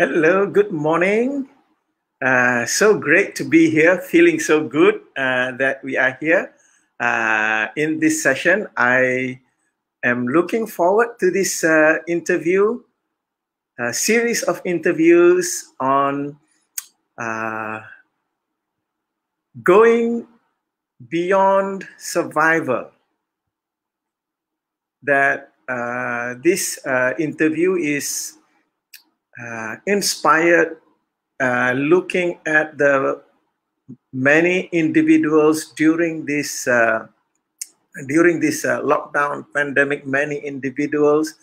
Hello, good morning. Uh, so great to be here, feeling so good uh, that we are here uh, in this session. I am looking forward to this uh, interview, a series of interviews on uh, going beyond survival. That uh, this interview is inspired uh, looking at the many individuals during this uh, during this uh, lockdown pandemic many individuals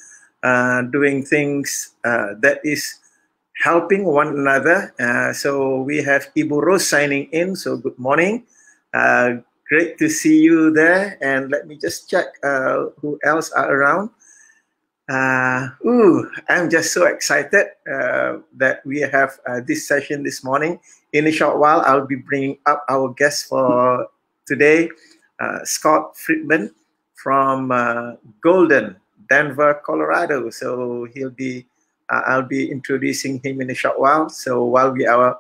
uh, doing things uh, that is helping one another. So we have Ibu Rose signing in. So good morning. Great to see you there. And let me just check who else are around uh, ooh, I'm just so excited uh, that we have uh, this session this morning. In a short while, I'll be bringing up our guest for today, uh, Scott Friedman from uh, Golden, Denver, Colorado. So he'll be, uh, I'll be introducing him in a short while. So while we are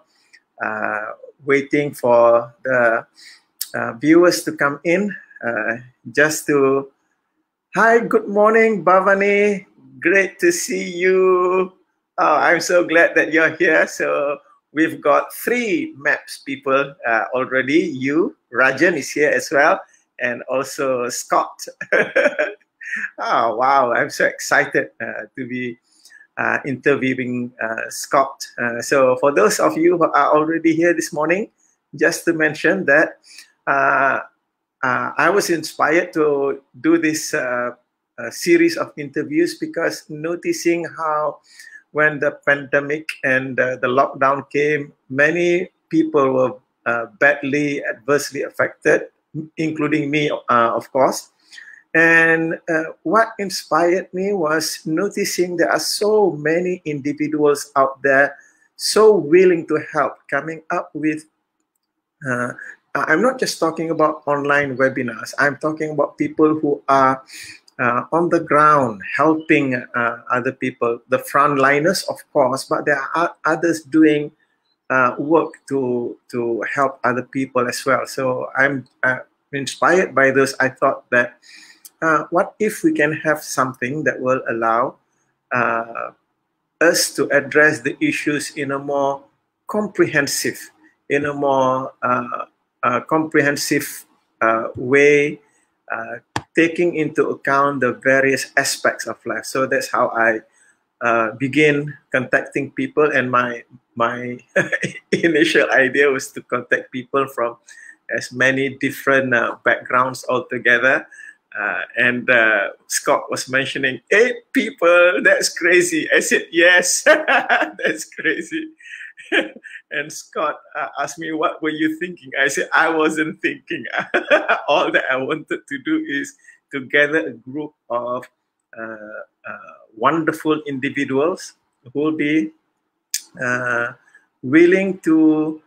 waiting for the viewers to come in, just to Hi, good morning, Bhavani. Great to see you. Oh, I'm so glad that you're here. So we've got three MAPS people uh, already. You, Rajan is here as well, and also Scott. oh, wow. I'm so excited uh, to be uh, interviewing uh, Scott. Uh, so for those of you who are already here this morning, just to mention that uh, uh, I was inspired to do this uh, uh, series of interviews because noticing how when the pandemic and uh, the lockdown came, many people were uh, badly adversely affected, including me, uh, of course. And what inspired me was noticing there are so many individuals out there so willing to help, coming up with uh, I'm not just talking about online webinars. I'm talking about people who are uh, on the ground helping uh, other people, the frontliners, of course, but there are others doing uh, work to to help other people as well. So I'm uh, inspired by this. I thought that uh, what if we can have something that will allow uh, us to address the issues in a more comprehensive, in a more uh, comprehensive uh, way, uh, taking into account the various aspects of life. So that's how I uh, begin contacting people, and my my initial idea was to contact people from as many different uh, backgrounds altogether. Uh, and Scott was mentioning eight people. That's crazy. I said yes. that's crazy. and Scott uh, asked me, What were you thinking? I said, I wasn't thinking. All that I wanted to do is to gather a group of uh, uh, wonderful individuals who will be uh, willing to,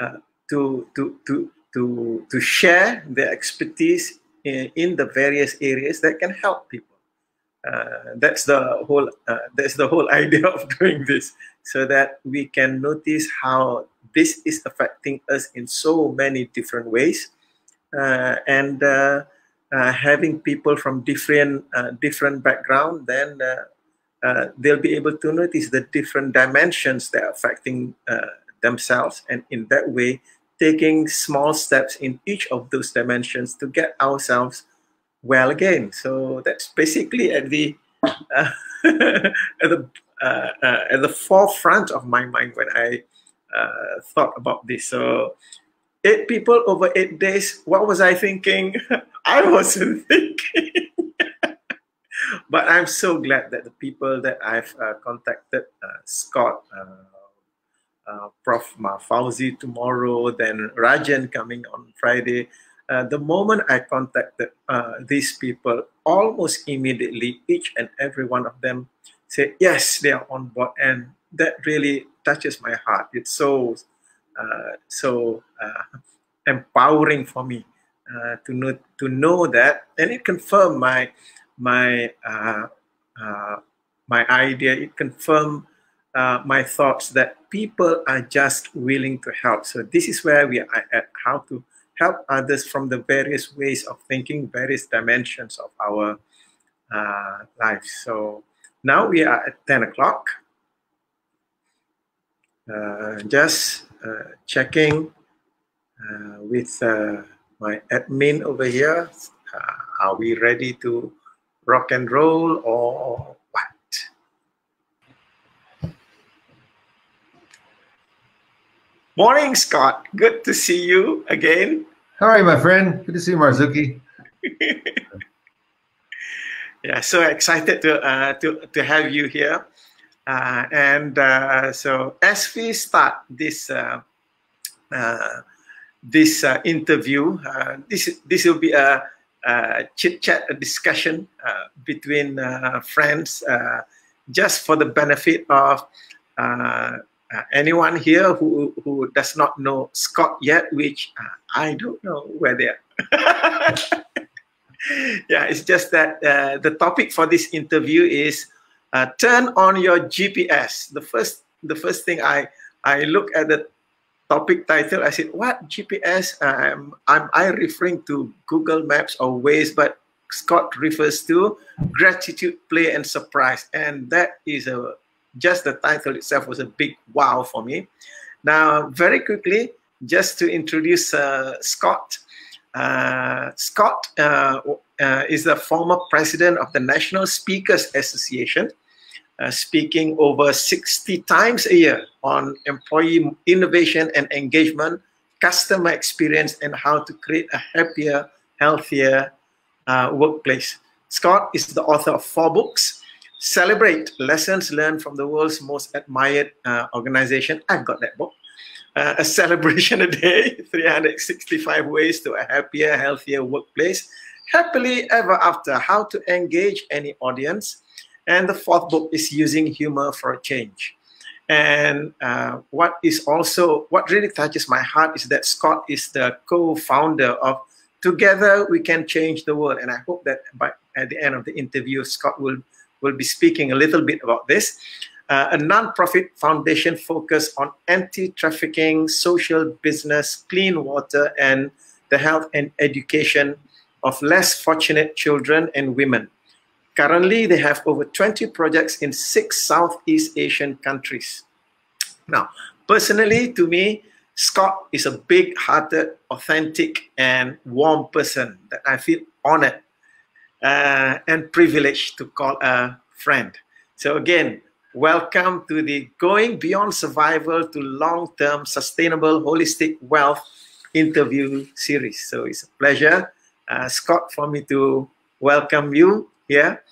uh, to, to, to, to, to share their expertise in, in the various areas that can help people. Uh, that's the whole that's the whole idea of doing this so that we can notice how this is affecting us in so many different ways uh, and uh, uh, having people from different different background then they'll be able to notice the different dimensions that are affecting themselves and in that way taking small steps in each of those dimensions to get ourselves well again. So that's basically at the uh, at the uh, uh, at the forefront of my mind when I uh, thought about this. So eight people over eight days. What was I thinking? I wasn't thinking. but I'm so glad that the people that I've uh, contacted, uh, Scott. Prof. Fauzi tomorrow, then Rajan coming on Friday, uh, the moment I contacted uh, these people, almost immediately, each and every one of them said, yes, they are on board. And that really touches my heart. It's so, uh, so uh, empowering for me uh, to, know, to know that. And it confirmed my, my, my idea. It confirmed uh, my thoughts that people are just willing to help. So this is where we are at how to help others from the various ways of thinking, various dimensions of our uh, lives. So now we are at 10 o'clock. Uh, just uh, checking uh, with uh, my admin over here. are we ready to rock and roll or what? Morning, Scott. Good to see you again. How are you, my friend? Good to see you, Marzuki. yeah, so excited to uh, to to have you here. Uh, and uh, so as we start this uh, uh, this uh, interview, this this will be a, a chit chat, a discussion between friends, just for the benefit of uh, anyone here who, who does not know Scott yet, which uh, I don't know where they are. yeah, it's just that uh, the topic for this interview is uh, turn on your GPS. The first, the first thing I I look at the topic title, I said, "What GPS?" Um, am I referring to Google Maps or Waze? But Scott refers to gratitude, play, and surprise, and that is a just the title itself was a big wow for me. Now, very quickly, just to introduce uh, Scott. Uh, Scott uh, uh is the former president of the National Speakers Association, uh, speaking over 60 times a year on employee innovation and engagement, customer experience, and how to create a happier, healthier uh, workplace. Scott is the author of four books, celebrate lessons learned from the world's most admired uh, organization. I've got that book. Uh, a celebration a day, 365 ways to a happier, healthier workplace. Happily ever after, how to engage any audience. And the fourth book is using humor for a change. And uh, what is also, what really touches my heart is that Scott is the co-founder of Together We Can Change the World. And I hope that by at the end of the interview, Scott will will be speaking a little bit about this. Uh, a non-profit foundation focused on anti-trafficking, social business, clean water, and the health and education of less fortunate children and women. Currently, they have over 20 projects in six Southeast Asian countries. Now, personally, to me, Scott is a big-hearted, authentic, and warm person that I feel honored uh, and privileged to call a friend. So again, welcome to the Going Beyond Survival to Long-Term Sustainable Holistic Wealth interview series. So it's a pleasure, uh, Scott, for me to welcome you here.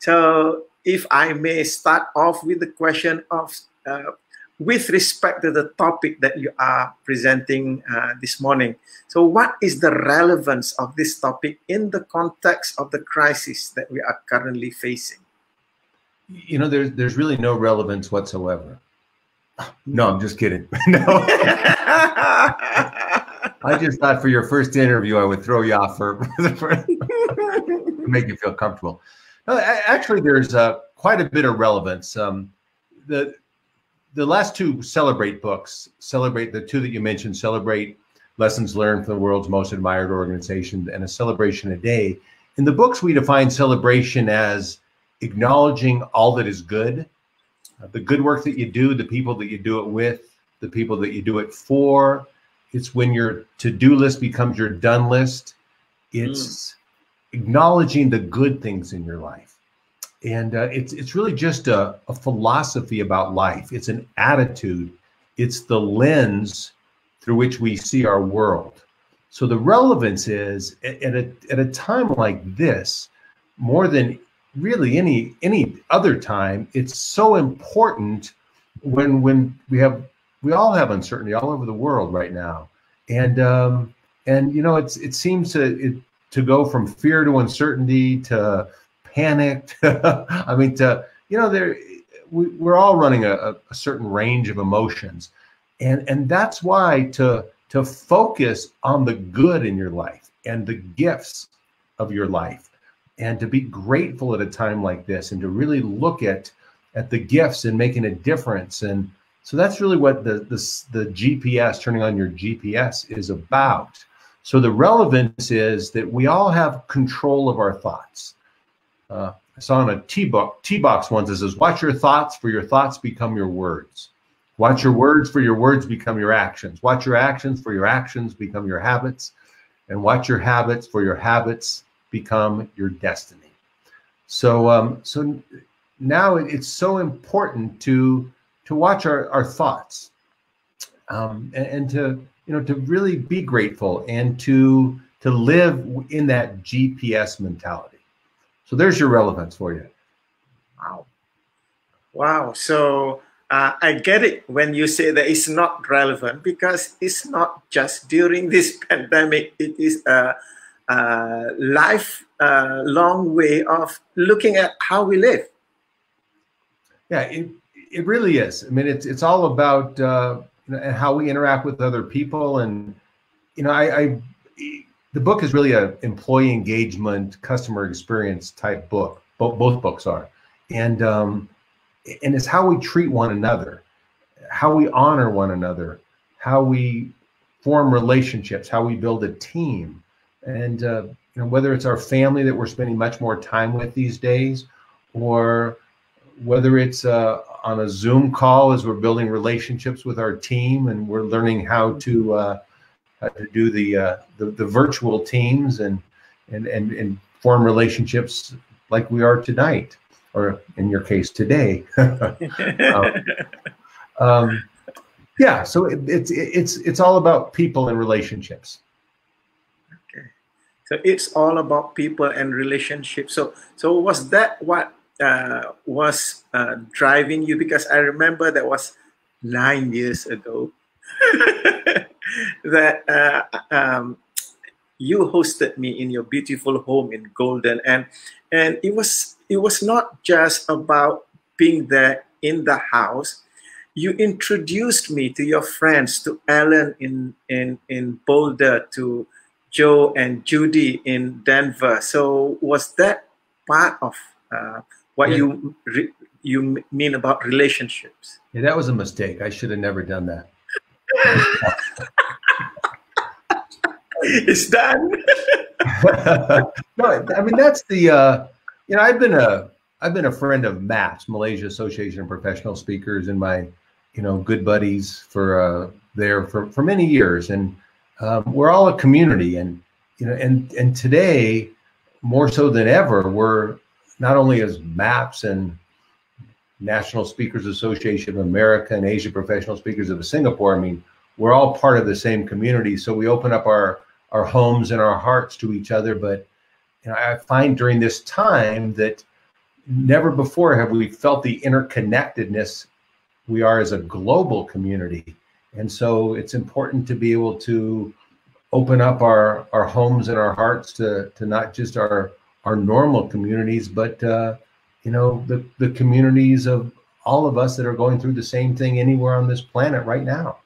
So if I may start off with the question of uh, with respect to the topic that you are presenting uh, this morning. So, what is the relevance of this topic in the context of the crisis that we are currently facing? You know, there's there's really no relevance whatsoever. No, I'm just kidding. no. I just thought for your first interview, I would throw you off for, for make you feel comfortable. No, actually, there's uh, quite a bit of relevance. Um, the the last two celebrate books celebrate the two that you mentioned celebrate lessons learned from the world's most admired organization and a celebration a day in the books we define celebration as acknowledging all that is good uh, the good work that you do the people that you do it with the people that you do it for it's when your to-do list becomes your done list it's mm. acknowledging the good things in your life and uh, it's it's really just a, a philosophy about life. It's an attitude. It's the lens through which we see our world. So the relevance is at a at a time like this, more than really any any other time, it's so important when when we have we all have uncertainty all over the world right now, and um, and you know it's it seems to it, to go from fear to uncertainty to panicked. I mean, to you know, there we, we're all running a, a certain range of emotions, and and that's why to to focus on the good in your life and the gifts of your life, and to be grateful at a time like this, and to really look at at the gifts and making a difference. And so that's really what the, the, the GPS, turning on your GPS, is about. So the relevance is that we all have control of our thoughts. Uh, I saw in a T-book, T-box once it says, watch your thoughts for your thoughts become your words. Watch your words for your words become your actions. Watch your actions for your actions become your habits. And watch your habits for your habits become your destiny. So, um, so now it's so important to to watch our, our thoughts um, and, and to you know to really be grateful and to to live in that GPS mentality. So there's your relevance for you. Wow. Wow. So uh, I get it when you say that it's not relevant because it's not just during this pandemic. It is a, a lifelong way of looking at how we live. Yeah, it, it really is. I mean, it's it's all about uh, how we interact with other people, and you know, I, I the book is really a employee engagement, customer experience type book. Both both books are, and um, and it's how we treat one another, how we honor one another, how we form relationships, how we build a team, and uh, you know whether it's our family that we're spending much more time with these days, or whether it's uh, on a Zoom call as we're building relationships with our team and we're learning how to uh, how to do the, uh, the, the virtual teams and and and and form relationships like we are tonight or in your case today. um, um, yeah, so it, it's it's it's all about people and relationships. So it's all about people and relationships. So so was that what uh, was uh, driving you? Because I remember that was nine years ago that uh, um, you hosted me in your beautiful home in Golden, and and it was it was not just about being there in the house. You introduced me to your friends, to Alan in in in Boulder, to Joe and Judy in Denver. So was that part of uh, what yeah. you re- you mean about relationships? Yeah, that was a mistake. I should have never done that. it's done. no, I mean that's the uh, you know I've been a I've been a friend of MAPS, Malaysia Association of Professional Speakers, and my you know good buddies for uh, there for for many years, and um, we're all a community, and you know, and and today more so than ever, we're not only as MAPS and National Speakers Association of America and Asia Professional Speakers of Singapore. I mean, we're all part of the same community, so we open up our our homes and our hearts to each other. But you know, I find during this time that never before have we felt the interconnectedness we are as a global community. And so it's important to be able to open up our, our homes and our hearts to, to not just our, our normal communities, but, uh, you know, the, the communities of all of us that are going through the same thing anywhere on this planet right now.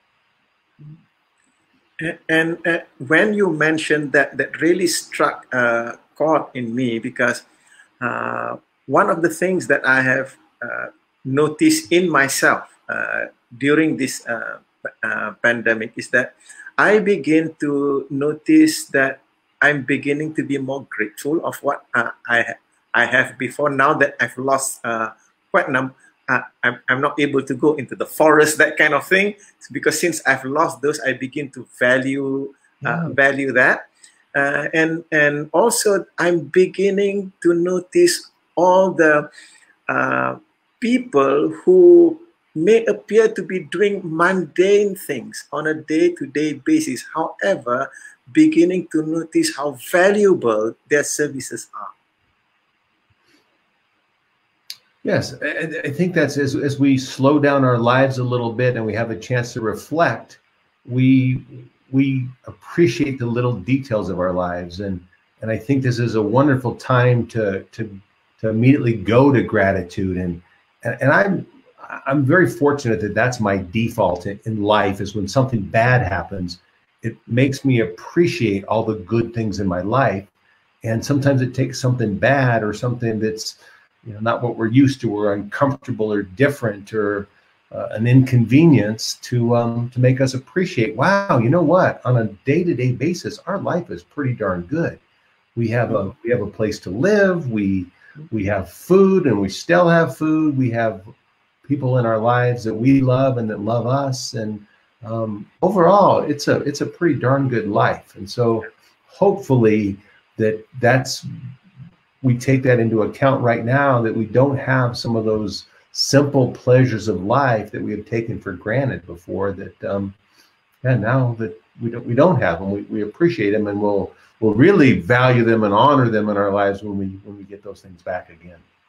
And uh, when you mentioned that, that really struck a uh, chord in me because uh, one of the things that I have uh, noticed in myself uh, during this uh, pandemic is that I begin to notice that I'm beginning to be more grateful of what I I have before. Now that I've lost quite a number uh, I'm, I'm not able to go into the forest, that kind of thing. because since I've lost those, I begin to value uh, value that. Uh, and and also I'm beginning to notice all the uh, people who may appear to be doing mundane things on a day-to-day basis. However, beginning to notice how valuable their services are. Yes, I, I think that's as, as we slow down our lives a little bit and we have a chance to reflect, we we appreciate the little details of our lives and and I think this is a wonderful time to to to immediately go to gratitude and and, and I'm I'm very fortunate that that's my default in, life is when something bad happens, it makes me appreciate all the good things in my life. And sometimes it takes something bad or something that's you know, not what we're used to, or uncomfortable or different or uh, an inconvenience to um, to make us appreciate. Wow, you know what? On a day to day basis, our life is pretty darn good. We have a we have a place to live. We we have food, and we still have food. We have people in our lives that we love and that love us, and um, overall, it's a it's a pretty darn good life. And so, hopefully, that that's we take that into account right now that we don't have some of those simple pleasures of life that we have taken for granted before that um and now that we don't we don't have them we, we appreciate them and we'll we'll really value them and honor them in our lives when we when we get those things back again yeah.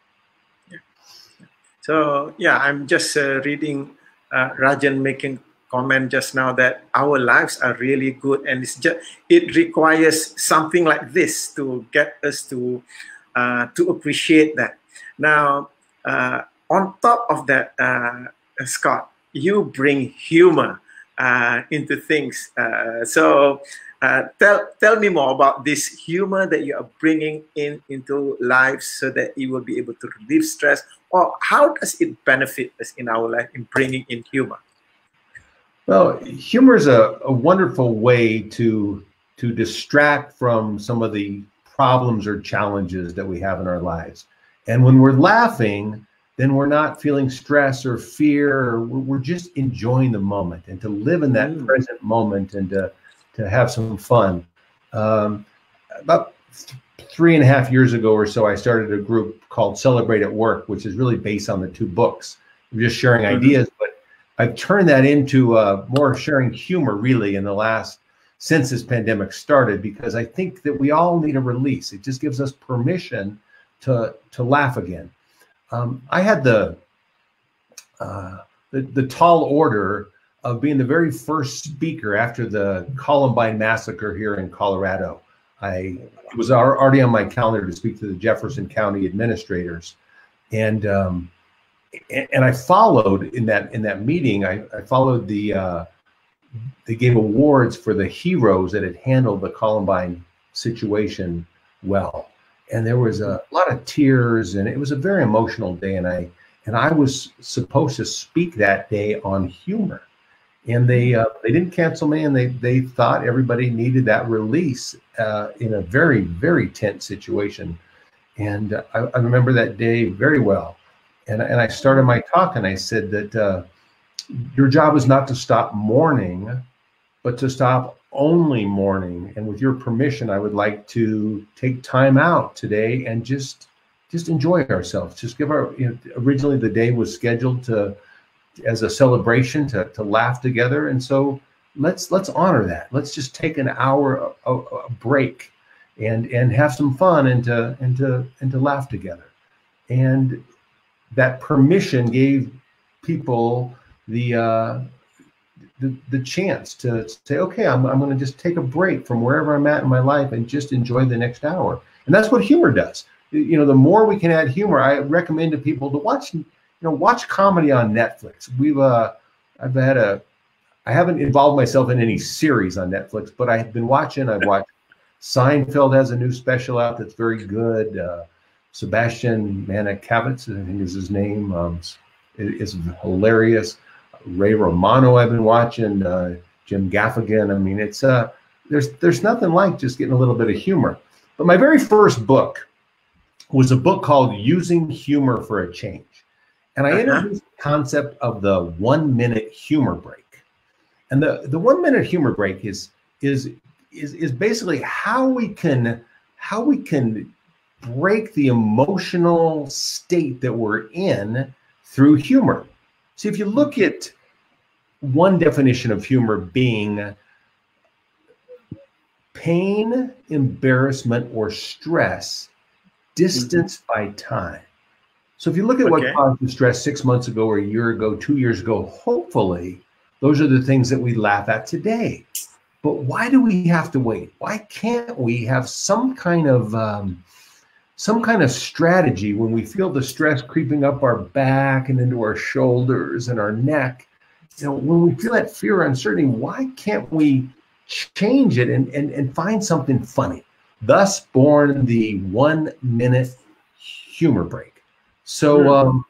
So yeah i'm just uh, reading uh, rajan making comment just now that our lives are really good and it's just it requires something like this to get us to uh, to appreciate that now uh, on top of that, uh, Scott, you bring humor uh, into things. Uh, so tell tell me more about this humor that you are bringing in into lives, so that you will be able to relieve stress. Or how does it benefit us in our life in bringing in humor? Well, humor is a, a wonderful way to to distract from some of the problems or challenges that we have in our lives. And when we're laughing, then we're not feeling stress or fear. Or we're just enjoying the moment and to live in that mm. present moment and to, to have some fun. Um, about three and a half years ago or so, I started a group called Celebrate at Work, which is really based on the two books. We're just sharing mm-hmm. ideas, but I've turned that into uh, more sharing humor really in the last since this pandemic started because I think that we all need a release. It just gives us permission to to laugh again. Um, I had the, uh, the the tall order of being the very first speaker after the Columbine massacre here in Colorado. I was already on my calendar to speak to the Jefferson County administrators, and um, and I followed in that in that meeting. I, I followed the uh, they gave awards for the heroes that had handled the Columbine situation well and there was a lot of tears and it was a very emotional day and i and i was supposed to speak that day on humor and they uh, they didn't cancel me and they they thought everybody needed that release uh, in a very very tense situation and uh, I, I, remember that day very well and, and i started my talk and i said that uh, your job is not to stop mourning but to stop only mourning. And with your permission, I would like to take time out today and just just enjoy ourselves. Just give our you know, originally the day was scheduled to as a celebration to, to laugh together. And so let's let's honor that. Let's just take an hour a, a break and and have some fun and to and to and to laugh together. And that permission gave people the uh, the, the chance to say, okay, I'm, I'm going to just take a break from wherever I'm at in my life and just enjoy the next hour. And that's what humor does. You know, the more we can add humor, I recommend to people to watch, you know, watch comedy on Netflix. We've, uh, I've had a, I haven't involved myself in any series on Netflix, but I've been watching. I've watched Seinfeld has a new special out that's very good. Uh, Sebastian Maniscalco, I think is his name. Um, it's hilarious. Ray Romano I've been watching, uh, Jim Gaffigan. I mean, it's uh, there's there's nothing like just getting a little bit of humor. But my very first book was a book called Using Humor for a Change. And I uh-huh. introduced the concept of the one minute humor break. And the, the one minute humor break is is is is basically how we can how we can break the emotional state that we're in through humor. See, if you look at one definition of humor being pain, embarrassment, or stress distanced mm-hmm. by time. So if you look at okay. what caused the stress six months ago or a year ago, two years ago, hopefully those are the things that we laugh at today. But why do we have to wait? Why can't we have some kind of um, some kind of strategy when we feel the stress creeping up our back and into our shoulders and our neck. You know, when we feel that fear or uncertainty, why can't we change it and, and, and find something funny? Thus born the one minute humor break. So mm-hmm. um,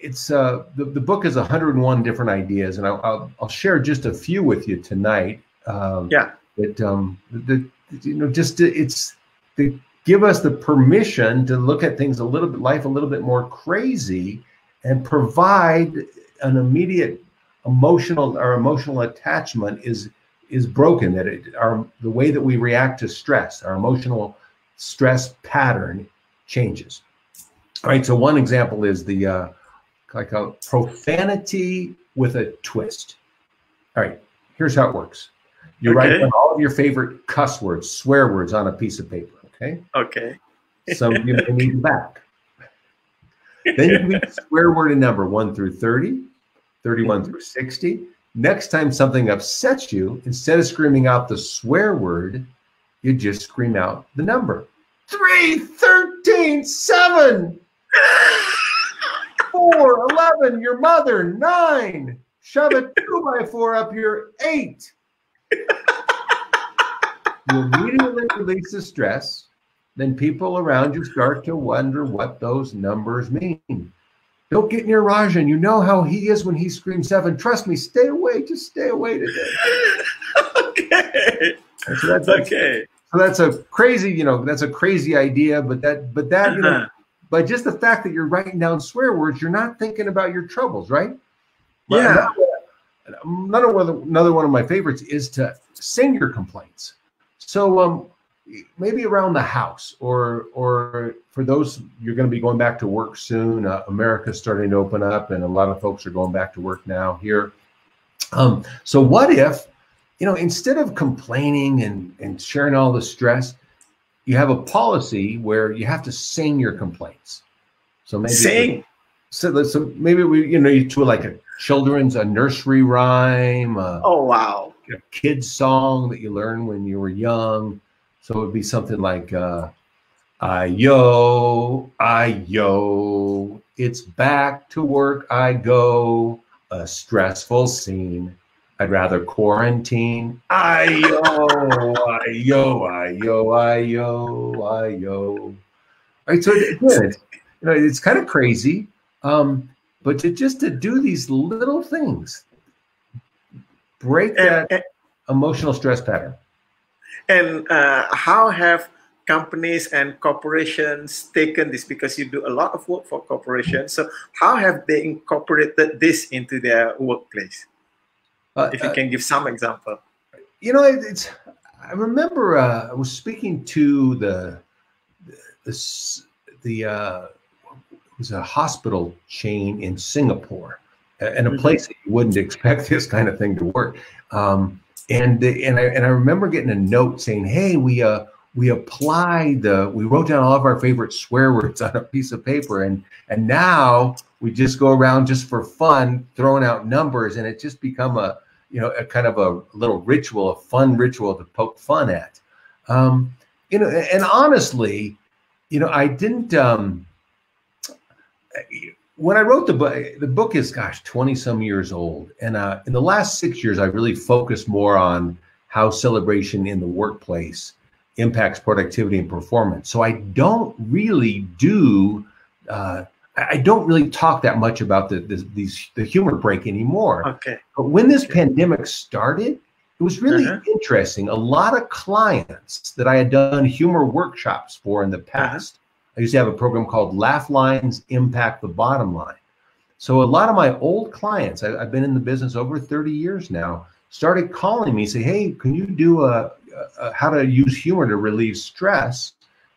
it's uh, the, the book is 101 different ideas, and I'll, I'll, I'll share just a few with you tonight. Um, yeah. That um, the, you know just to, it's to give us the permission to look at things a little bit life a little bit more crazy and provide an immediate emotional our emotional attachment is is broken that it our the way that we react to stress our emotional stress pattern changes all right so one example is the uh, like a profanity with a twist. All right here's how it works. You okay. write down all of your favorite cuss words swear words on a piece of paper okay? Okay. So you may need back. Then you read swear word and number 1 through 30 31 through 60. Next time something upsets you, instead of screaming out the swear word, you just scream out the number. 3, 13, 7, 4, 11, your mother, 9. Shove a 2 by 4 up your 8. you immediately release the stress. Then people around you start to wonder what those numbers mean. Don't get near Rajan. You know how he is when he screams seven. Trust me, stay away. Just stay away today. okay. So that's, okay. So that's a crazy, you know, that's a crazy idea, but that, but that, uh-huh. you know, but just the fact that you're writing down swear words, you're not thinking about your troubles, right? Yeah. Another one, another one of my favorites is to sing your complaints. So, um, maybe around the house or or for those you're going to be going back to work soon uh, america's starting to open up and a lot of folks are going back to work now here um, so what if you know instead of complaining and and sharing all the stress you have a policy where you have to sing your complaints. So maybe sing. So, so maybe we you know you do like a children's a nursery rhyme oh wow. a kid's song that you learned when you were young. So it would be something like, uh, I yo, I yo, it's back to work I go, a stressful scene. I'd rather quarantine. I yo, I yo, I yo, I yo, I yo. All right, so again, it's, you know, it's kind of crazy, um, but to just to do these little things, break that emotional stress pattern. And uh, how have companies and corporations taken this? Because you do a lot of work for corporations. So how have they incorporated this into their workplace? Uh, if you uh, can give some example. You know, it's. I remember uh, I was speaking to the the, the uh, it was a hospital chain in Singapore, and a mm-hmm. place that you wouldn't expect this kind of thing to work. Um, and and I and I remember getting a note saying, "Hey, we uh we applied the we wrote down all of our favorite swear words on a piece of paper, and and now we just go around just for fun throwing out numbers, and it just become a you know a kind of a little ritual, a fun ritual to poke fun at. Um, you know, and honestly, you know, I didn't. Um, when I wrote the book, the book is gosh, 20 some years old. And uh, in the last six years, I really focused more on how celebration in the workplace impacts productivity and performance. So I don't really do, uh, I don't really talk that much about the, the, these, the humor break anymore. Okay. But when this okay. pandemic started, it was really uh-huh. interesting. A lot of clients that I had done humor workshops for in the uh-huh. past I used to have a program called Laugh Lines Impact the Bottom Line. So a lot of my old clients, I, have been in the business over 30 years now, started calling me, say, "Hey, can you do a, a how to use humor to relieve stress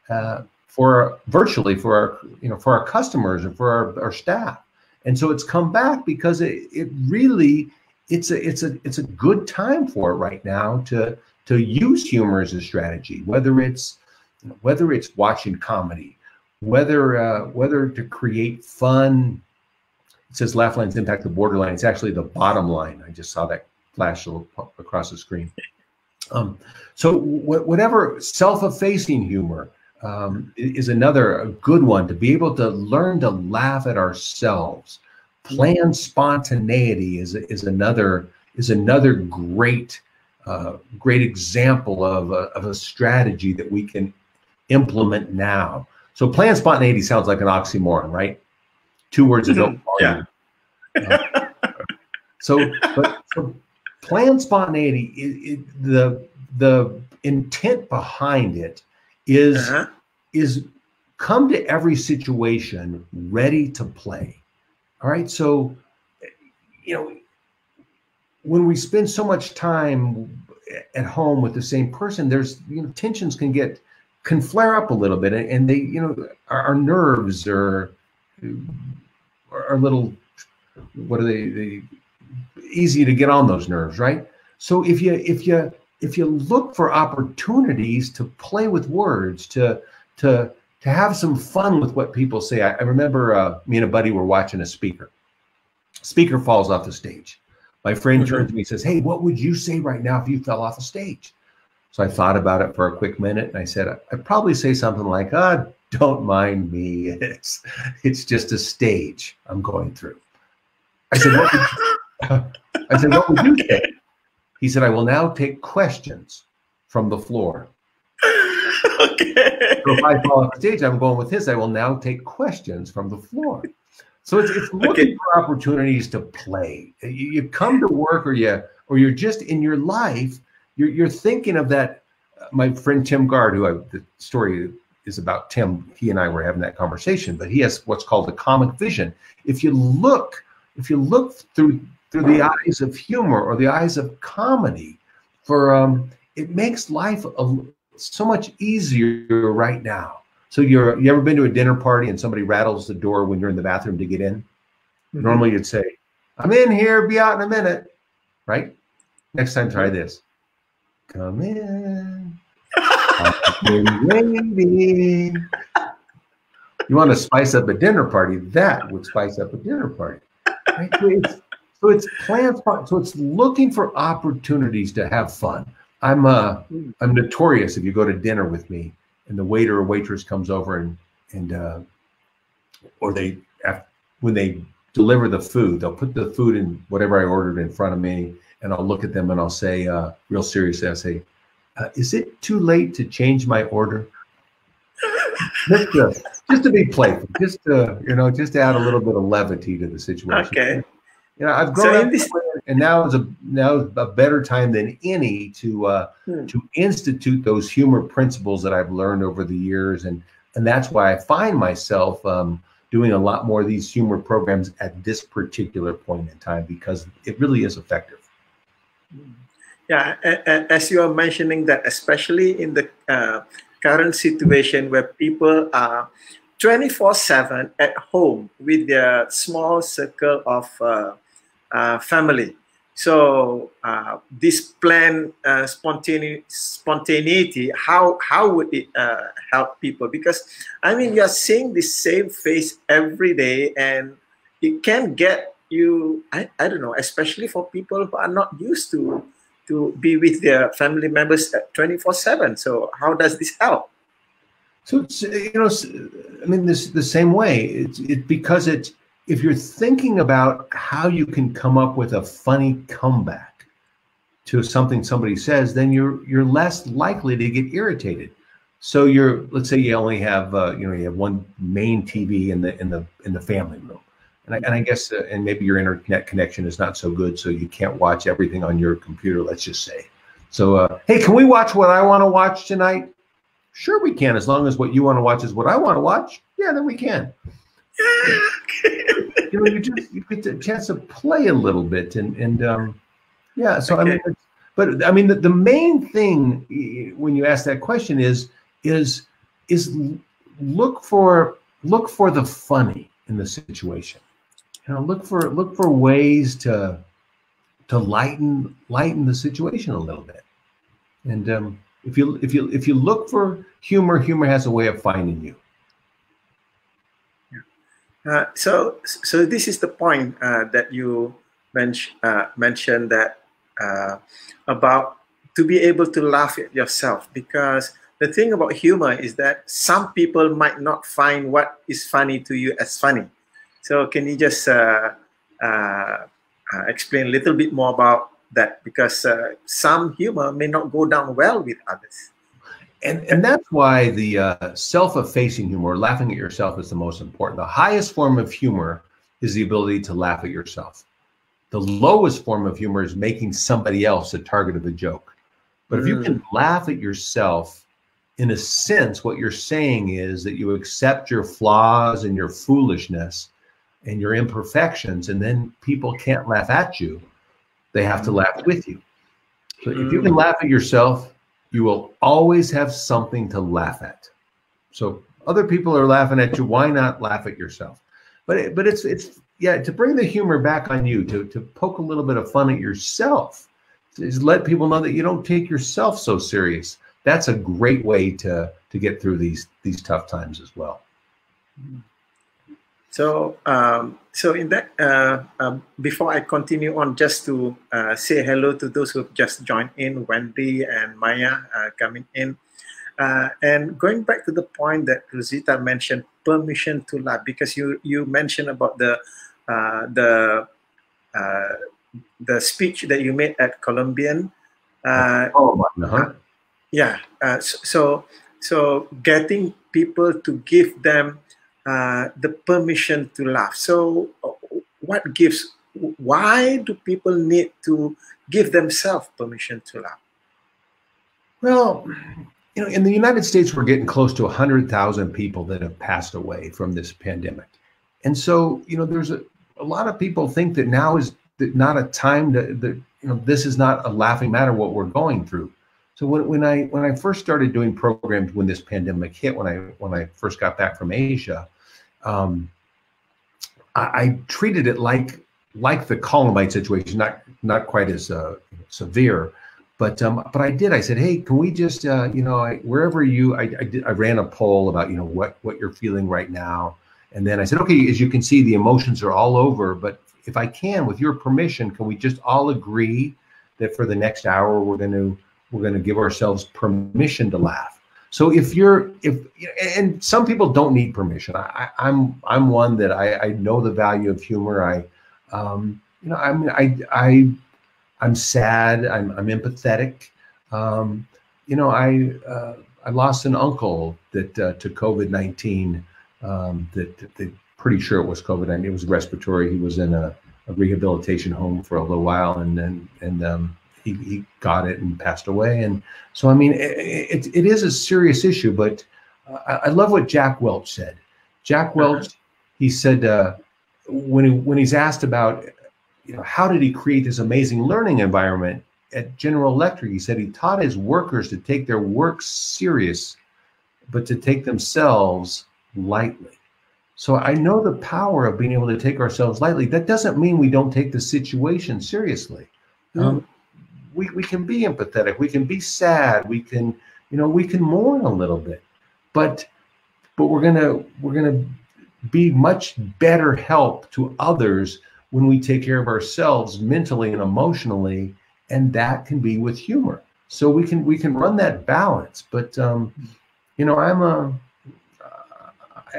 uh, for virtually for our you know for our customers and for our, our staff?" And so it's come back because it it really it's a it's a it's a good time for it right now to to use humor as a strategy, whether it's whether it's watching comedy, whether uh, whether to create fun. It says laugh lines impact the borderline. It's actually the bottom line. I just saw that flash across the screen. Um, so wh- whatever self-effacing humor um, is another good one to be able to learn to laugh at ourselves. Planned spontaneity is is another is another great uh, great example of a, of a strategy that we can implement now. So planned spontaneity sounds like an oxymoron, right? Two words that don't yeah. Uh, so, but so planned spontaneity, it, it, the the intent behind it is Uh-huh. Is come to every situation ready to play. All right. So, you know, when we spend so much time at home with the same person, there's, you know, tensions can get, can flare up a little bit. And, they, you know, our, our nerves are, are a little, what are they, they, easy to get on those nerves, right? So if you, if you, if you look for opportunities to play with words, to, to, to have some fun with what people say. I, I remember uh, me and a buddy were watching a speaker. Speaker falls off the stage. My friend Mhm. turns to me and says, Hey, what would you say right now if you fell off the stage? So I thought about it for a quick minute and I said, I'd probably say something like, ah, don't mind me. It's it's just a stage I'm going through. I said, what would, I said, what would you say? He said, I will now take questions from the floor. Okay. So if I fall off stage, I'm going with his. I will now take questions from the floor. So it's, it's looking Okay. for opportunities to play. You, you come to work, or you, or you're just in your life. You're, you're thinking of that. uh, My friend Tim Gard, who I, the story is about Tim. He and I were having that conversation, but he has what's called a comic vision. If you look, if you look through through the eyes of humor or the eyes of comedy, for um, it makes life a, so much easier right now. So you're you ever been to a dinner party and somebody rattles the door when you're in the bathroom to get in? Mm-hmm. Normally you'd say, I'm in here, be out in a minute. Right? Next time try mm-hmm. this. Come in. I've been waiting. You want to spice up a dinner party? That would spice up a dinner party. Right? So it's so it's planned. So it's looking for opportunities to have fun. I'm uh I'm notorious if you go to dinner with me and the waiter or waitress comes over and and uh, or they af- when they deliver the food, they'll put the food in whatever I ordered in front of me, and I'll look at them and I'll say, uh, real seriously, I say, uh, "Is it too late to change my order?" just, to, just to be playful, just to you know, just to add a little bit of levity to the situation. Okay. You know, I've So grown in up, this- and now is a now is a better time than any to uh, Hmm. to institute those humor principles that I've learned over the years, and and that's why I find myself um, doing a lot more of these humor programs at this particular point in time because it really is effective. Yeah, a- a- as you are mentioning that, especially in the uh, current situation where people are 24 7 at home with their small circle of uh, family. So, uh, this plan, uh, spontane- spontaneity, how, how would it uh, help people? Because, I mean, you're seeing the same face every day and it can get you, I, I don't know, especially for people who are not used to to be with their family members 24 7 so how does this help So you know, i mean, this the same way. It's it because it's if you're thinking about how you can come up with a funny comeback to something somebody says, then you're you're less likely to get irritated. So you're let's say you only have uh, you know you have one main TV in the in the in the family room, and I, and I guess uh, and maybe your internet connection is not so good, so you can't watch everything on your computer. Let's just say. So uh, hey, can we watch what I want to watch tonight? Sure, we can, as long as what you want to watch is what I want to watch. Yeah, then we can. You know, you just you get a chance to play a little bit, and and um, yeah. So I mean, but I mean, the, the main thing when you ask that question is is is look for look for the funny in the situation. You know, look for look for ways to to lighten lighten the situation a little bit. And um, if you if you if you look for humor, humor has a way of finding you. Uh, so, so this is the point uh, that you men- uh, mentioned that uh, about to be able to laugh at yourself because the thing about humor is that some people might not find what is funny to you as funny. So, can you just uh, explain a little bit more about that? Because some humor may not go down well with others. And and that's why the uh, self-effacing humor, laughing at yourself, is the most important. The highest form of humor is the ability to laugh at yourself. The lowest form of humor is making somebody else the target of a joke. But if you can mm. laugh at yourself, in a sense, what you're saying is that you accept your flaws and your foolishness and your imperfections, and then people can't laugh at you. They have to laugh with you. So if you can mm. laugh at yourself, you will always have something to laugh at. So other people are laughing at you. Why not laugh at yourself? But but it's it's yeah to bring the humor back on you to to poke a little bit of fun at yourself. Is let people know that you don't take yourself so serious. That's a great way to to get through these these tough times as well. So, um, so in that, uh, uh, before I continue on, just to uh, say hello to those who have just joined in, Wendy and Maya uh, coming in, uh, and going back to the point that Rosita mentioned, permission to love, because you you mentioned about the uh, the the speech that you made at Columbine. oh, uh-huh. yeah. so so getting people to give them uh, the permission to laugh. So, uh, what gives? Why do people need to give themselves permission to laugh? Well, you know, in the United States, we're getting close to 100,000 people that have passed away from this pandemic. And so, you know, there's a, a lot of people think that now is not a time to, that, you know, this is not a laughing matter what we're going through. So when, when I when I first started doing programs when this pandemic hit, when I when I first got back from Asia, um, I, I, treated it like like the Columbine situation, not not quite as uh, severe, but um, but I did. I said, hey, can we just uh, you know I, wherever you I, I did I ran a poll about you know what what you're feeling right now, and then I said, okay, as you can see, the emotions are all over, but if I can, with your permission, can we just all agree that for the next hour we're going to we're going to give ourselves permission to laugh so if you're if and some people don't need permission. I, am I'm, I'm one that I, I know the value of humor. I um, you know I mean I I I'm sad. I'm I'm empathetic. Um, you know I uh, I lost an uncle that uh, to COVID nineteen. Um, that, that pretty sure it was COVID. Mean, it was respiratory. He was in a, a rehabilitation home for a little while, and then and, and um, he, he got it and passed away. And so, I mean, it, it, it is a serious issue, but I, I, love what Jack Welch said. Jack uh-huh. Welch, he said, uh, when, he, when he's asked about, you know, how did he create this amazing learning environment at General Electric, he said he taught his workers to take their work serious, but to take themselves lightly. So I know the power of being able to take ourselves lightly. That doesn't mean we don't take the situation seriously. Um, we, we can be empathetic we can be sad we can you know we can mourn a little bit. But but we're gonna we're gonna be much better help to others when we take care of ourselves mentally and emotionally and that can be with humor. So we can we can run that balance. But um you know i'm a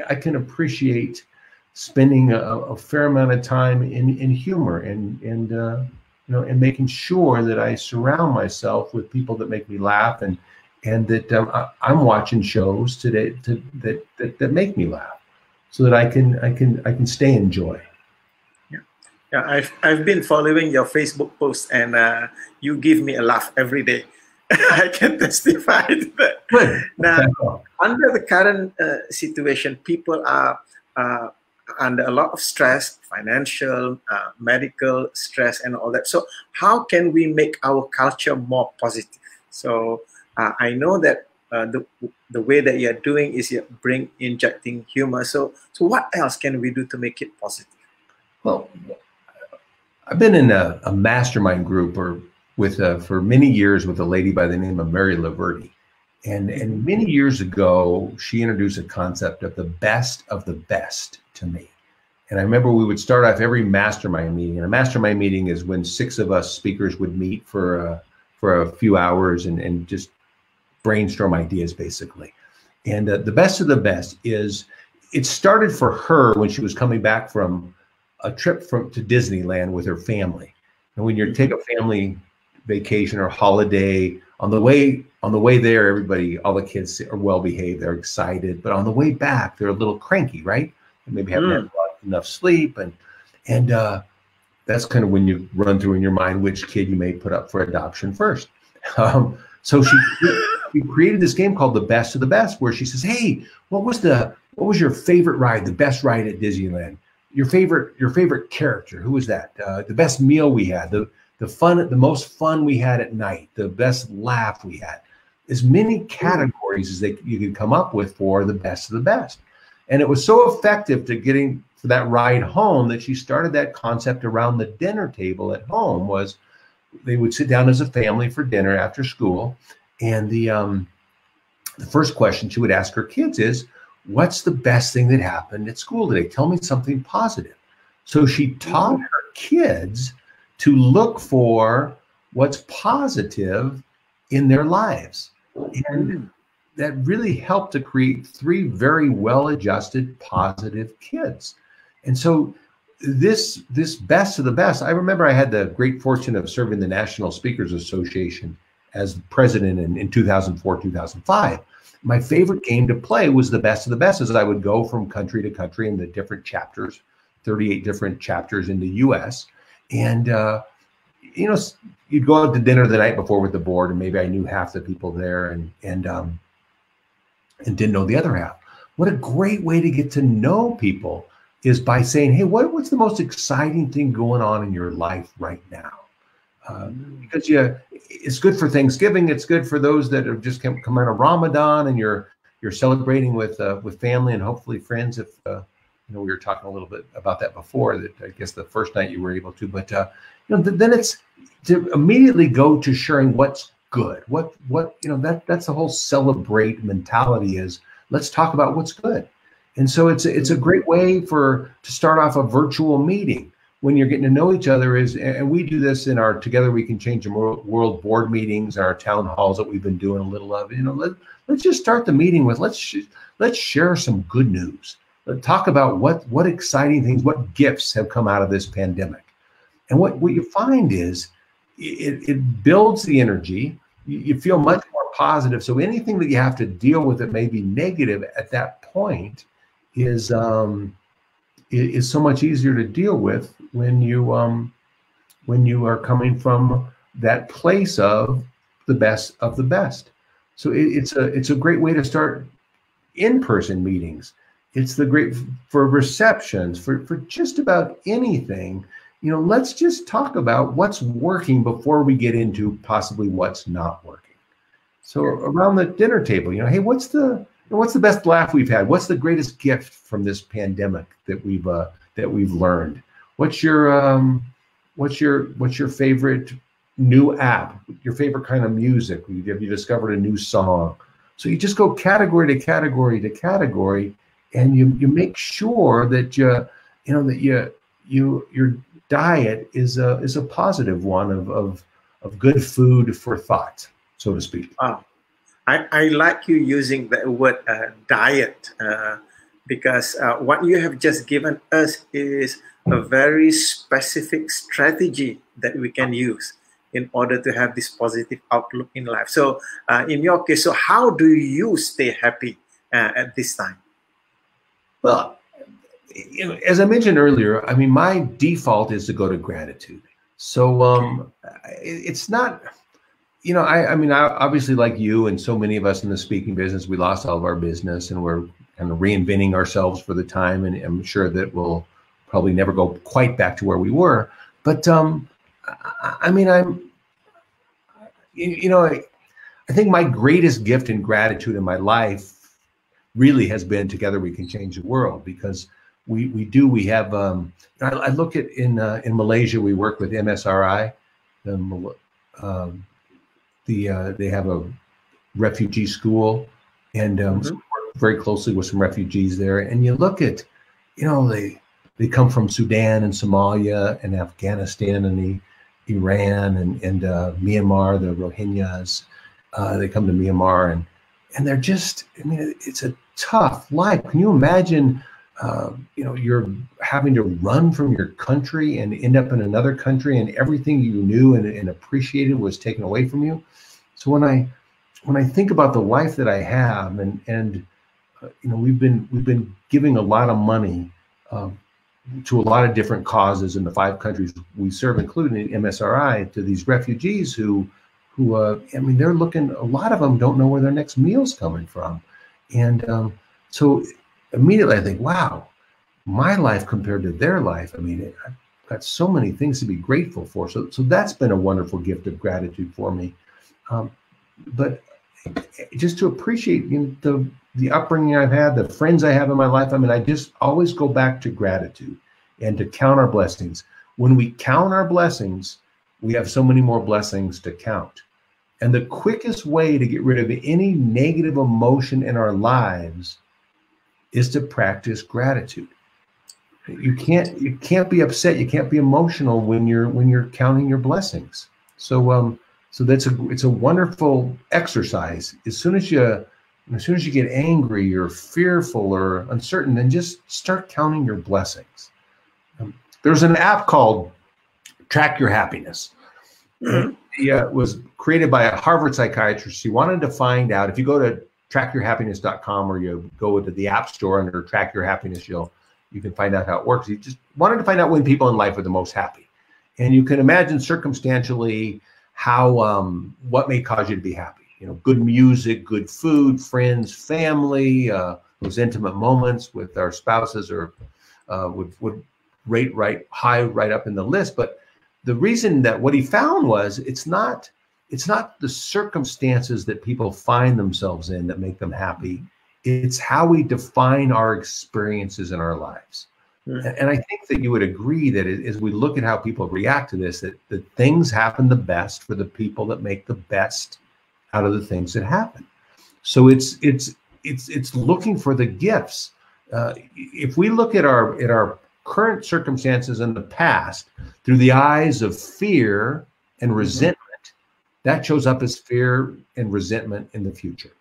i can appreciate spending a, a fair amount of time in in humor and and uh you know, and making sure that I surround myself with people that make me laugh and and that um, I, am watching shows today to, that, that that make me laugh, so that I can I can I can stay in joy. Yeah, yeah. I've I've been following your Facebook posts, and uh, you give me a laugh every day. I can testify to that. Good. Now, under the current uh, situation, people are uh, under a lot of stress, financial, uh, medical stress, and all that. So, how can we make our culture more positive? So, uh, I know that uh, the the way that you're doing is you bring injecting humor. So, so what else can we do to make it positive? Well, I've been in a, a mastermind group or with uh, for many years with a lady by the name of Mary LoVerde. And, and many years ago, she introduced a concept of the best of the best to me. And I remember we would start off every mastermind meeting. And a mastermind meeting is when six of us speakers would meet for a, for a few hours and, and just brainstorm ideas, basically. And uh, the best of the best is it started for her when she was coming back from a trip from to Disneyland with her family. And when you take a family vacation or holiday, on the way on the way there, everybody, all the kids are well behaved, they're excited, but on the way back, they're a little cranky, right? Maybe haven't mm. had enough sleep, and and uh, that's kind of when you run through in your mind which kid you may put up for adoption first. Um, so she, she created this game called The Best of the Best, where she says, "Hey, what was the what was your favorite ride, the best ride at Disneyland? Your favorite your favorite character? Who was that? Uh, the best meal we had, the the fun, the most fun we had at night, the best laugh we had." As many categories as they you could come up with for the best of the best, and it was so effective to getting for that ride home that she started that concept around the dinner table at home was they would sit down as a family for dinner after school. And the um, the first question she would ask her kids is what's the best thing that happened at school today? Tell me something positive. So she taught her kids to look for what's positive in their lives. And hmm. That really helped to create three very well adjusted positive kids and so this this best of the best. I remember I had the great fortune of serving the National Speakers Association as president in, in 2004, 2005. My favorite game to play was the best of the best as I would go from country to country in the different chapters, 38 different chapters in the US. And uh, you know, you'd go out to dinner the night before with the board, and maybe I knew half the people there and and um and didn't know the other half. What a great way to get to know people is by saying, hey, what, what's the most exciting thing going on in your life right now? Uh, because yeah, it's good for Thanksgiving. It's good for those that have just come, come out of Ramadan and you're you're celebrating with uh, with family and hopefully friends. If uh, you know, we were talking a little bit about that before. That I guess the first night you were able to, but uh, you know, th- then it's to immediately go to sharing what's good. What what you know that that's the whole celebrate mentality is. Let's talk about what's good. And so it's it's a great way for to start off a virtual meeting when you're getting to know each other is and we do this in our together we can change the world board meetings our town halls that we've been doing a little of you know let, let's just start the meeting with let's sh- let's share some good news let's talk about what what exciting things what gifts have come out of this pandemic and what what you find is it, it builds the energy you, you feel much more positive so anything that you have to deal with that may be negative at that point is um, is so much easier to deal with when you um, when you are coming from that place of the best of the best. So it, it's a it's a great way to start in-person meetings. It's the great for receptions for for just about anything. You know, let's just talk about what's working before we get into possibly what's not working. So around the dinner table, you know, hey, what's the what's the best laugh we've had? What's the greatest gift from this pandemic that we've uh, that we've learned? What's your um, what's your what's your favorite new app? Your favorite kind of music? Have you discovered a new song? So you just go category to category to category, and you you make sure that you you know that you you your diet is a is a positive one of of of good food for thought, so to speak. Wow. I, I like you using the word uh, diet uh, because uh, what you have just given us is a very specific strategy that we can use in order to have this positive outlook in life. So, uh, in your case, so how do you stay happy uh, at this time? Well, you know, as I mentioned earlier, I mean, my default is to go to gratitude. So um, it's not you know, I, I mean, I, obviously, like you and so many of us in the speaking business, we lost all of our business and we're kind of reinventing ourselves for the time. And I'm sure that we'll probably never go quite back to where we were. But um, I, I mean, I'm, you, you know, I, I think my greatest gift and gratitude in my life really has been together we can change the world because we we do we have um, I, I look at in uh, in Malaysia we work with MSRI the um, the uh, they have a refugee school, and um, mm-hmm. so very closely with some refugees there. And you look at, you know, they they come from Sudan and Somalia and Afghanistan and the Iran and and uh, Myanmar, the Rohingyas. Uh, they come to Myanmar and and they're just. I mean, it's a tough life. Can you imagine? Uh, you know, you're having to run from your country and end up in another country, and everything you knew and, and appreciated was taken away from you. So when I when I think about the life that I have, and and uh, you know, we've been we've been giving a lot of money um, to a lot of different causes in the five countries we serve, including MSRI, to these refugees who who uh, I mean, they're looking. A lot of them don't know where their next meal's coming from, and um, so immediately I think, wow, my life compared to their life. I mean, I've got so many things to be grateful for. So so that's been a wonderful gift of gratitude for me. Um, but just to appreciate you know, the the upbringing I've had, the friends I have in my life. I mean, I just always go back to gratitude and to count our blessings. When we count our blessings, we have so many more blessings to count. And the quickest way to get rid of any negative emotion in our lives is to practice gratitude. You can't you can't be upset, you can't be emotional when you're when you're counting your blessings. So um so that's a it's a wonderful exercise. As soon as you as soon as you get angry or fearful or uncertain, then just start counting your blessings. Um, there's an app called Track Your Happiness. Mm-hmm. It uh, was created by a Harvard psychiatrist. He wanted to find out if you go to trackyourhappiness.com or you go to the App Store under Track Your Happiness, you'll you can find out how it works. He just wanted to find out when people in life are the most happy, and you can imagine circumstantially how um, what may cause you to be happy you know, good music, good food, friends, family, uh, those intimate moments with our spouses or uh, would, would rate right high right up in the list. But the reason that what he found was it's not it's not the circumstances that people find themselves in that make them happy. It's how we define our experiences in our lives. And I think that you would agree that as we look at how people react to this, that, that things happen the best for the people that make the best out of the things that happen. So it's it's it's it's looking for the gifts. Uh, if we look at our at our current circumstances in the past through the eyes of fear and mm-hmm. resentment, that shows up as fear and resentment in the future.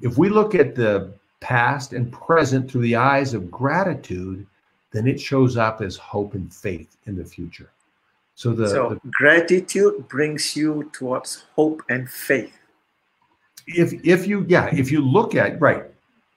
If we look at the past and present through the eyes of gratitude, then it shows up as hope and faith in the future. So the, so the gratitude brings you towards hope and faith. If if you yeah if you look at right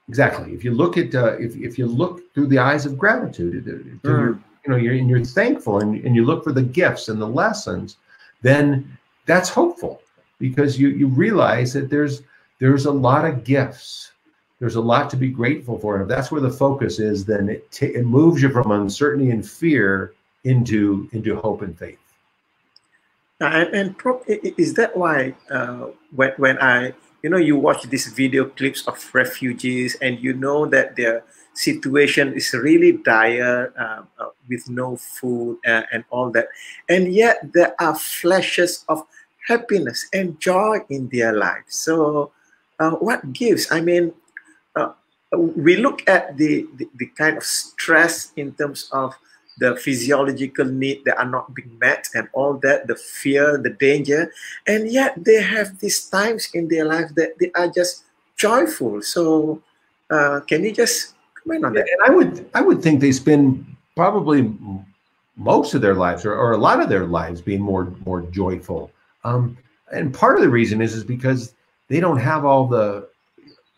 exactly if you look at uh, if if you look through the eyes of gratitude, mm. you know you're and you're thankful and, and you look for the gifts and the lessons, then that's hopeful because you you realize that there's there's a lot of gifts there's a lot to be grateful for. And if that's where the focus is, then it, t- it moves you from uncertainty and fear into into hope and faith. And, and pro- is that why uh, when when I you know you watch these video clips of refugees and you know that their situation is really dire uh, uh, with no food uh, and all that, and yet there are flashes of happiness and joy in their lives. So, uh, what gives? I mean, uh, we look at the, the, the kind of stress in terms of the physiological need that are not being met and all that the fear the danger and yet they have these times in their life that they are just joyful so uh, can you just comment on that and i would i would think they spend probably most of their lives or, or a lot of their lives being more more joyful um, and part of the reason is is because they don't have all the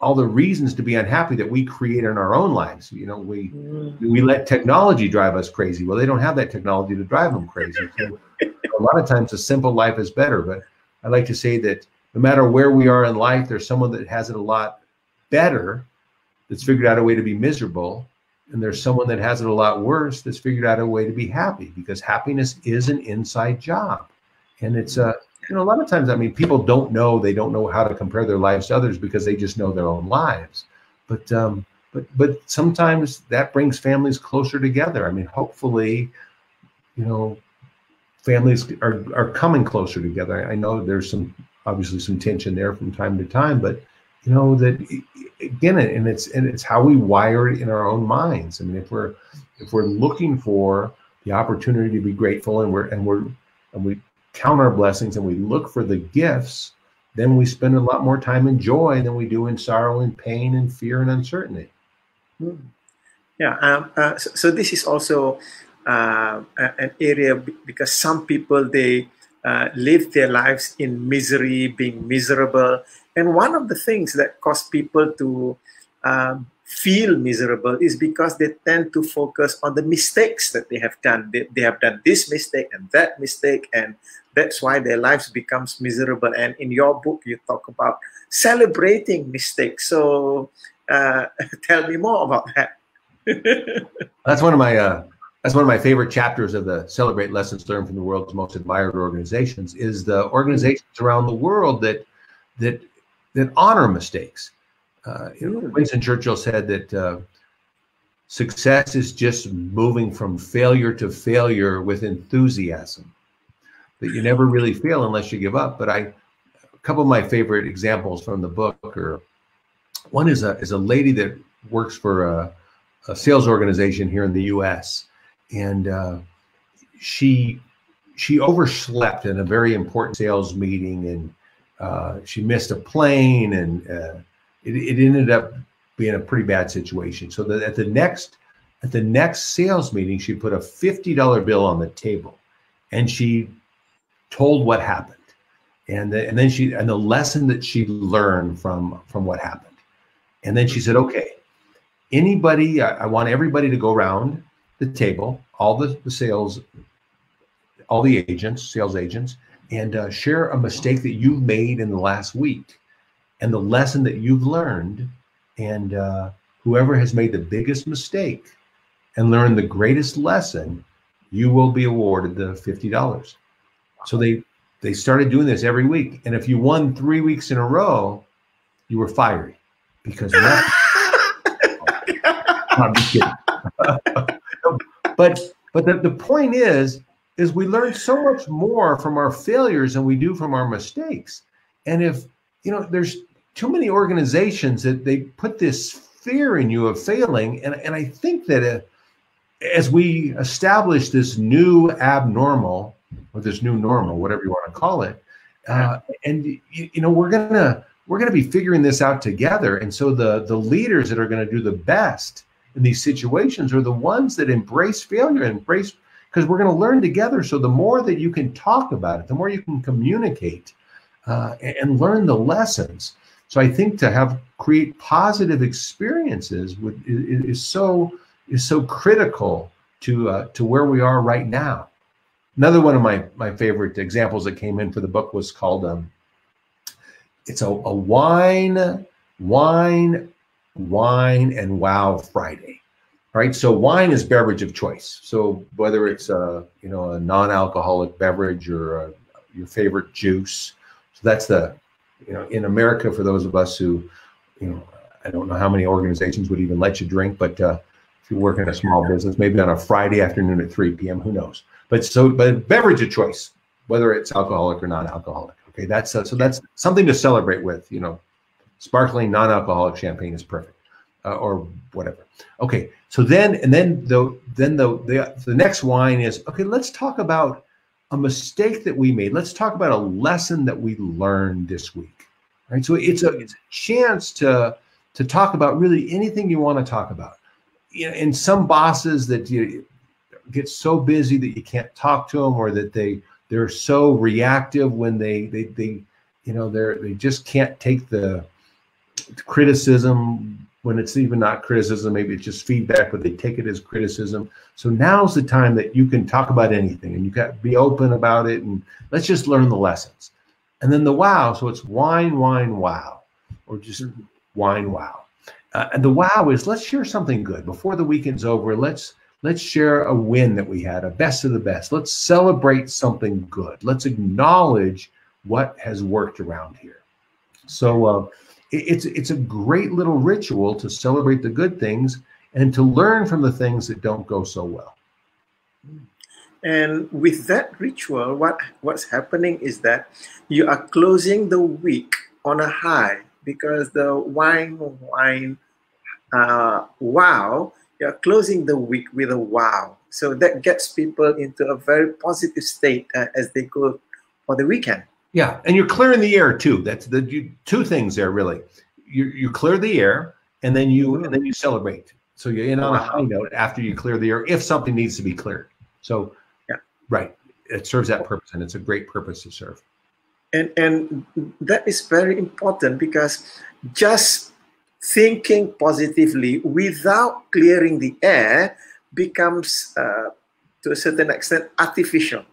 all the reasons to be unhappy that we create in our own lives. You know, we mm-hmm. we let technology drive us crazy. Well, they don't have that technology to drive them crazy. So a lot of times, a simple life is better. But I like to say that no matter where we are in life, there's someone that has it a lot better, that's figured out a way to be miserable, and there's someone that has it a lot worse that's figured out a way to be happy. Because happiness is an inside job, and it's a know, a lot of times, I mean, people don't know, they don't know how to compare their lives to others because they just know their own lives. But, um, but, but sometimes that brings families closer together. I mean, hopefully, you know, families are, are coming closer together. I know there's some, obviously some tension there from time to time, but you know, that again, and it's, and it's how we wire it in our own minds. I mean, if we're, if we're looking for the opportunity to be grateful and we're, and we're, and we count our blessings and we look for the gifts, then we spend a lot more time in joy than we do in sorrow and pain and fear and uncertainty. Hmm. Yeah. Um, uh, so, so, this is also uh, an area because some people they uh, live their lives in misery, being miserable, And one of the things that cause people to um, feel miserable is because they tend to focus on the mistakes that they have done. They, they have done this mistake and that mistake, and that's why their lives becomes miserable. And in your book, you talk about celebrating mistakes. So uh, tell me more about that. that's one of my uh, that's one of my favorite chapters of the celebrate lessons learned from the world's most admired organizations is the organizations around the world that that that honor mistakes uh, you know, Winston Churchill said that uh, success is just moving from failure to failure with enthusiasm. That you never really fail unless you give up. But I, a couple of my favorite examples from the book are one is a is a lady that works for a, a sales organization here in the U.S. and uh, she she overslept in a very important sales meeting and uh, she missed a plane and uh, it, it ended up being a pretty bad situation. So that at the next at the next sales meeting, she put a fifty dollar bill on the table, and she told what happened, and the, and then she and the lesson that she learned from from what happened, and then she said, okay, anybody, I, I want everybody to go around the table, all the, the sales, all the agents, sales agents, and uh, share a mistake that you've made in the last week and the lesson that you've learned. And uh, whoever has made the biggest mistake and learned the greatest lesson, you will be awarded the fifty dollars. So they they started doing this every week, and if you won three weeks in a row, you were fired because. I'm just kidding. but but the, the point is is we learn so much more from our failures than we do from our mistakes. And if you know, there's too many organizations that they put this fear in you of failing. And, and I think that uh, as we establish this new abnormal or this new normal, whatever you want to call it, uh, and you, you know we're gonna we're gonna be figuring this out together. And so the the leaders that are going to do the best in these situations are the ones that embrace failure, embrace because we're going to learn together. So the more that you can talk about it, the more you can communicate uh, and, and learn the lessons. So I think to have create positive experiences would is, is so is so critical to uh, to where we are right now. Another one of my my favorite examples that came in for the book was called um, it's a, a wine wine wine and wow Friday. All right, so wine is beverage of choice. So whether it's a you know a non-alcoholic beverage or a, your favorite juice, so that's the you know, in America, for those of us who, you know, I don't know how many organizations would even let you drink, but uh, if you work in a small business, maybe on a Friday afternoon at 3 p.m., who knows? But so, but beverage of choice, whether it's alcoholic or non-alcoholic. Okay, that's uh, so that's something to celebrate with. You know, sparkling non-alcoholic champagne is perfect, uh, or whatever. Okay, so then and then the then the, the the next wine is okay. Let's talk about a mistake that we made. Let's talk about a lesson that we learned this week. Right. So it's a it's a chance to to talk about really anything you want to talk about. You know, and some bosses that you get so busy that you can't talk to them or that they they're so reactive when they they they you know they're they just can't take the criticism when it's even not criticism, maybe it's just feedback, but they take it as criticism. So now's the time that you can talk about anything and you got to be open about it and let's just learn the lessons. And then the wow, so it's wine, wine, wow, or just wine, wow. Uh, and the wow is let's share something good before the weekend's over. Let's let's share a win that we had, a best of the best. Let's celebrate something good. Let's acknowledge what has worked around here. So uh, it's it's a great little ritual to celebrate the good things and to learn from the things that don't go so well. And with that ritual, what what's happening is that you are closing the week on a high because the wine wine uh, wow you're closing the week with a wow so that gets people into a very positive state uh, as they go for the weekend yeah, and you're clearing the air too. That's the you, two things there really. You you clear the air, and then you and then you celebrate. So you're in on a high note after you clear the air, if something needs to be cleared. So, yeah, right. It serves that purpose, and it's a great purpose to serve. and and that is very important because just thinking positively without clearing the air becomes uh, to a certain extent artificial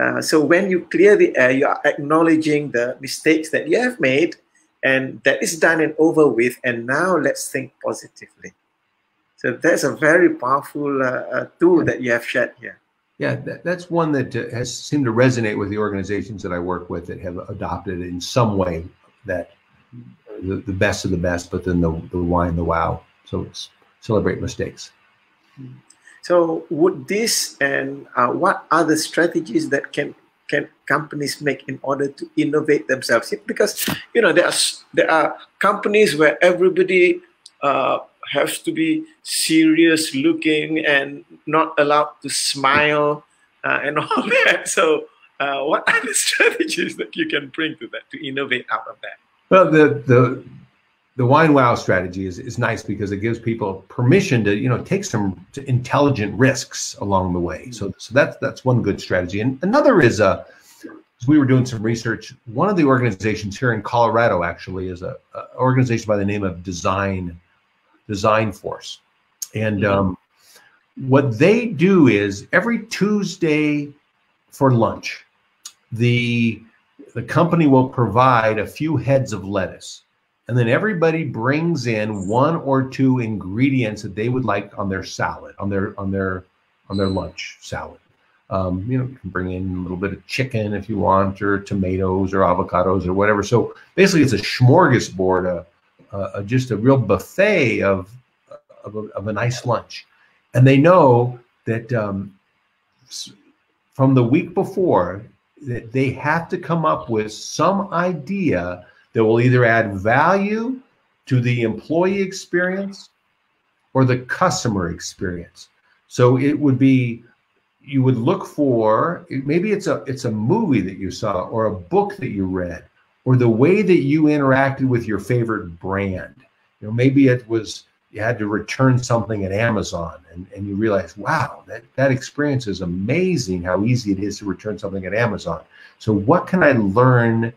uh, so when you clear the air you are acknowledging the mistakes that you have made and that is done and over with and now let's think positively so that's a very powerful uh, uh tool that you have shared here yeah, that, that's one that uh, has seemed to resonate with the organizations that I work with that have adopted in some way that the, the best of the best, but then the, the why and the wow. So celebrate mistakes. So would this and uh, what are the strategies that can can companies make in order to innovate themselves? Because you know there are there are companies where everybody uh, has to be serious looking and not allowed to smile uh, and all that. So, uh, what are the strategies that you can bring to that to innovate out of that? Well, the the the wine wow strategy is, is nice because it gives people permission to you know take some intelligent risks along the way. So so that's that's one good strategy. And another is uh as we were doing some research, one of the organizations here in Colorado actually is a, a organization by the name of Design Design Force. And mm-hmm. um, what they do is every Tuesday for lunch, the the company will provide a few heads of lettuce. And then everybody brings in one or two ingredients that they would like on their salad, on their on their on their lunch salad. Um, you know, you can bring in a little bit of chicken if you want, or tomatoes, or avocados, or whatever. So basically, it's a smorgasbord, a, a, just a real buffet of of a, of a nice lunch and they know that um, from the week before that they have to come up with some idea that will either add value to the employee experience or the customer experience so it would be you would look for maybe it's a it's a movie that you saw or a book that you read or the way that you interacted with your favorite brand you know maybe it was you had to return something at Amazon and, and you realize, wow, that, that experience is amazing how easy it is to return something at Amazon. So, what can I learn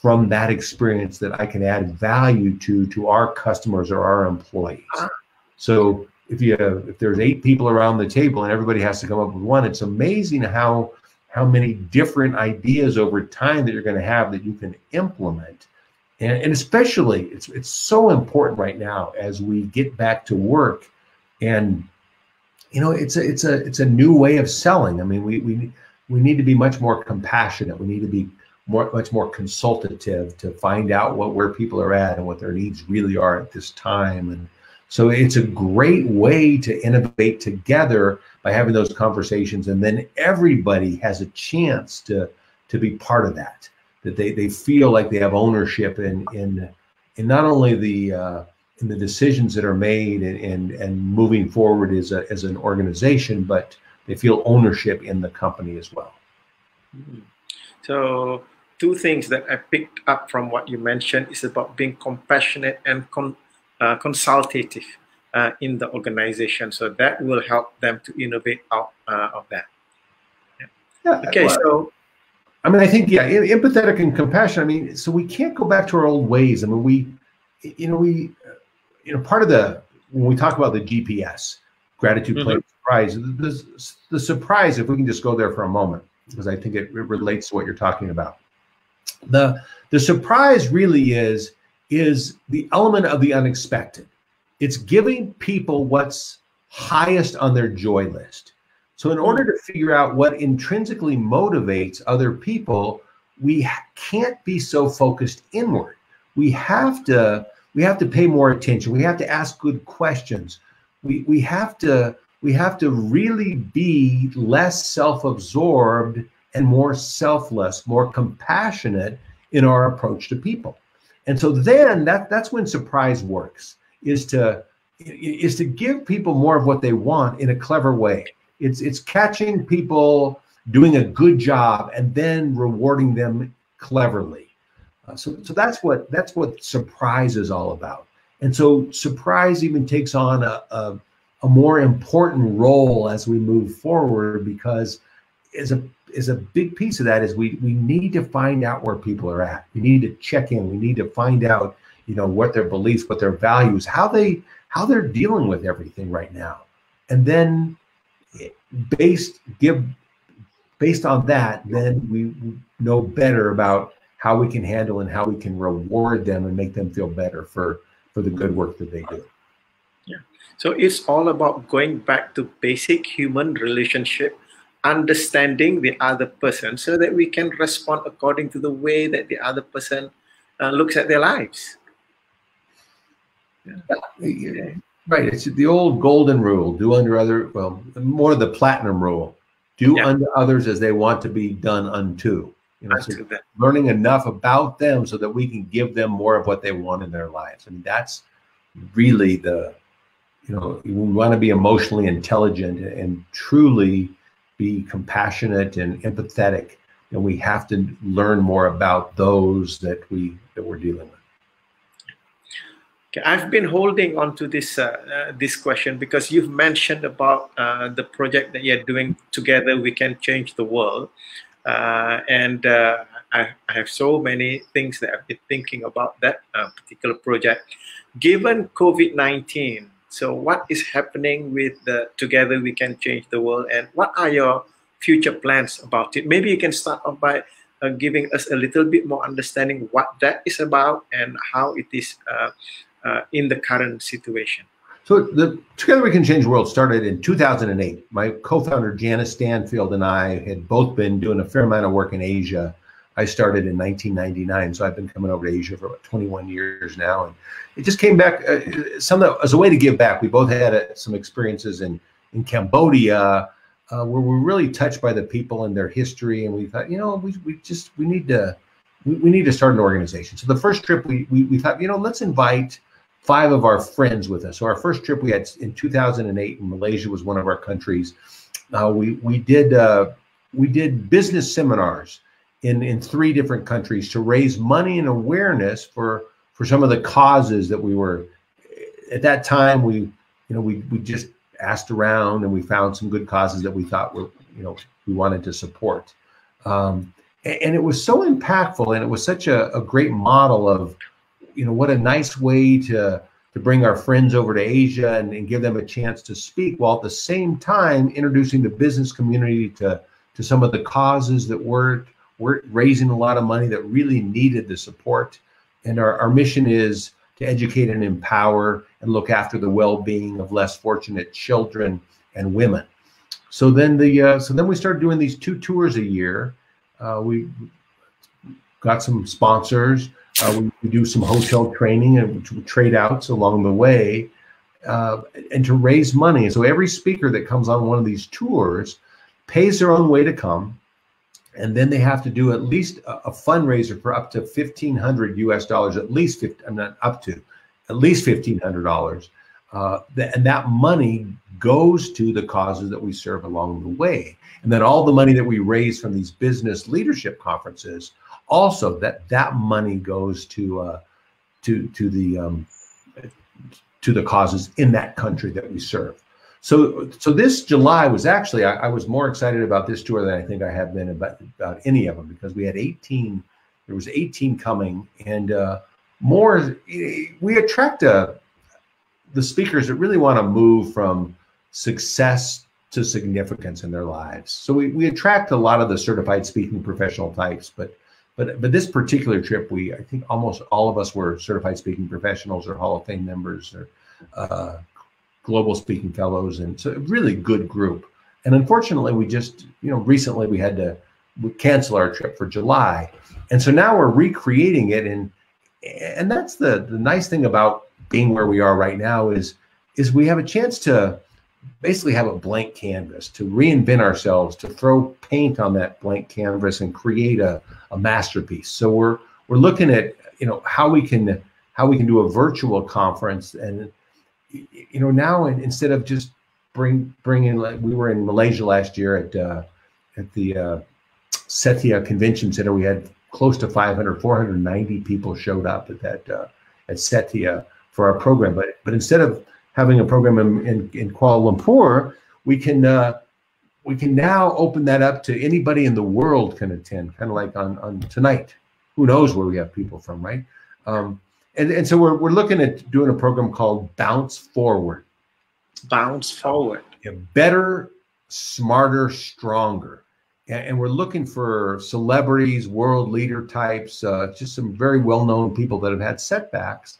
from that experience that I can add value to to our customers or our employees? Ah. So, if you have, if there's eight people around the table and everybody has to come up with one, it's amazing how how many different ideas over time that you're going to have that you can implement. And, and especially it's it's so important right now as we get back to work and you know it's a it's a it's a new way of selling. I mean we we we need to be much more compassionate. We need to be more much more consultative to find out what where people are at and what their needs really are at this time and so it's a great way to innovate together by having those conversations and then everybody has a chance to to be part of that that they, they feel like they have ownership in in in not only the uh, in the decisions that are made and, and and moving forward as a as an organization, but they feel ownership in the company as well. Mm-hmm. So two things that I picked up from what you mentioned is about being compassionate and con, uh, consultative uh, in the organization. So that will help them to innovate out uh, of that. Yeah. yeah okay, well, so I mean, I think yeah, empathetic and compassion. I mean, so we can't go back to our old ways. I mean, we, you know, we, you know, part of the when we talk about the GPS, gratitude, mm-hmm. play, surprise, the, the surprise. If we can just go there for a moment, because I think it, it relates to what you're talking about. The the surprise really is is the element of the unexpected. It's giving people what's highest on their joy list. So, in order to figure out what intrinsically motivates other people, we can't be so focused inward. We have to we have to pay more attention. We have to ask good questions. We we have to we have to really be less self-absorbed and more selfless, more compassionate in our approach to people. And so then that that's when surprise works is to is to give people more of what they want in a clever way it's it's catching people doing a good job and then rewarding them cleverly. Uh, so so that's what that's what surprise is all about. And so surprise even takes on a, a, a more important role as we move forward because is a is a big piece of that is we we need to find out where people are at. We need to check in. We need to find out, you know, what their beliefs, what their values, how they how they're dealing with everything right now. And then based give based on that, then we know better about how we can handle and how we can reward them and make them feel better for for the good work that they do. Yeah. So it's all about going back to basic human relationship understanding the other person so that we can respond according to the way that the other person uh, looks at their lives. Yeah. Right. It's the old golden rule do unto other, well, more the platinum rule do yeah. unto others as they want to be done unto. You know, so learning enough about them so that we can give them more of what they want in their lives. I mean, that's really the, you know, we want to be emotionally intelligent and truly be compassionate and empathetic and we have to learn more about those that we that we're dealing with. Okay, i've been holding on to this uh, uh, this question because you've mentioned about uh, the project that you're doing together we can change the world. Uh, and uh, I, I, have so many things that i've been thinking about that uh, particular project. Given covid-19 so, what is happening with the Together We Can Change the World, and what are your future plans about it? Maybe you can start off by uh, giving us a little bit more understanding what that is about and how it is uh, uh, in the current situation. So, the Together We Can Change the World started in 2008. My co-founder Janice Stanfield and I had both been doing a fair amount of work in Asia I started in 1999, so I've been coming over to Asia for about 21 years now, and it just came back uh, some as a way to give back. We both had uh, some experiences in in Cambodia uh, where we're really touched by the people and their history, and we thought, you know, we, we just we need to we, we need to start an organization. So the first trip we, we we thought, you know, let's invite five of our friends with us. So our first trip we had in 2008, and Malaysia was one of our countries. Uh, we we did uh, we did business seminars in, in three different countries to raise money and awareness for for some of the causes that we were at that time we you know we we just asked around and we found some good causes that we thought were you know we wanted to support. Um, and, and, it was so impactful and it was such a, a great model of you know what a nice way to to bring our friends over to asia and, and give them a chance to speak while at the same time introducing the business community to to some of the causes that weren't we're raising a lot of money that really needed the support. And our, our mission is to educate and empower and look after the well-being of less fortunate children and women. So then the uh, so then we started doing these two tours a year. Uh, we got some sponsors. Uh, we, we, do some hotel training and trade outs along the way, uh, and to raise money. So every speaker that comes on one of these tours pays their own way to come and then they have to do at least a, a fundraiser for up to 1500 us dollars at least 50, i'm not up to at least $1500 uh, and that money goes to the causes that we serve along the way. And then all the money that we raise from these business leadership conferences also that that money goes to uh, to to the um, to the causes in that country that we serve so, so this July was actually I, I, was more excited about this tour than I think I have been about, about any of them because we had 18. There was 18 coming, and uh, more. We attract uh, the speakers that really want to move from success to significance in their lives. So we, we attract a lot of the certified speaking professional types, but but but this particular trip, we I think almost all of us were certified speaking professionals or Hall of Fame members or uh, global speaking fellows, and so a really good group. And unfortunately, we just, you know, recently we had to cancel our trip for July, and so now we're recreating it. And and that's the the nice thing about being where we are right now is is we have a chance to basically have a blank canvas to reinvent ourselves to throw paint on that blank canvas and create a, a masterpiece so we're we're looking at you know how we can how we can do a virtual conference and you know now instead of just bring bring in like we were in Malaysia last year at uh, at the uh, Setia Convention Center. We had close to 500, 490 people showed up at that uh, at Setia for our program. But but instead of having a program in, in, in Kuala Lumpur, we can uh, we can now open that up to anybody in the world can attend, kind of like on, on tonight. Who knows where we have people from, right? Um, and, and so we're, we're looking at doing a program called Bounce Forward. Bounce Forward. Yeah, better, smarter, stronger. And, and, we're looking for celebrities, world leader types, uh, just some very well known people that have had setbacks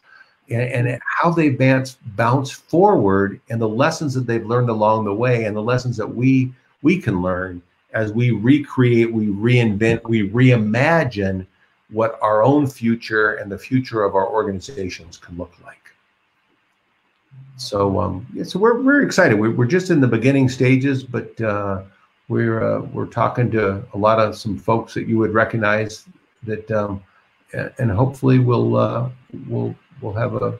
and, and how they bounce, bounce forward and the lessons that they've learned along the way and the lessons that we we can learn as we recreate, we reinvent, we reimagine what our own future and the future of our organizations can look like. So, um, yeah, so we're, we're excited. We're, we're just in the beginning stages, but uh, we're uh, we're talking to a lot of some folks that you would recognize that, um, and hopefully we'll uh, we'll we'll have a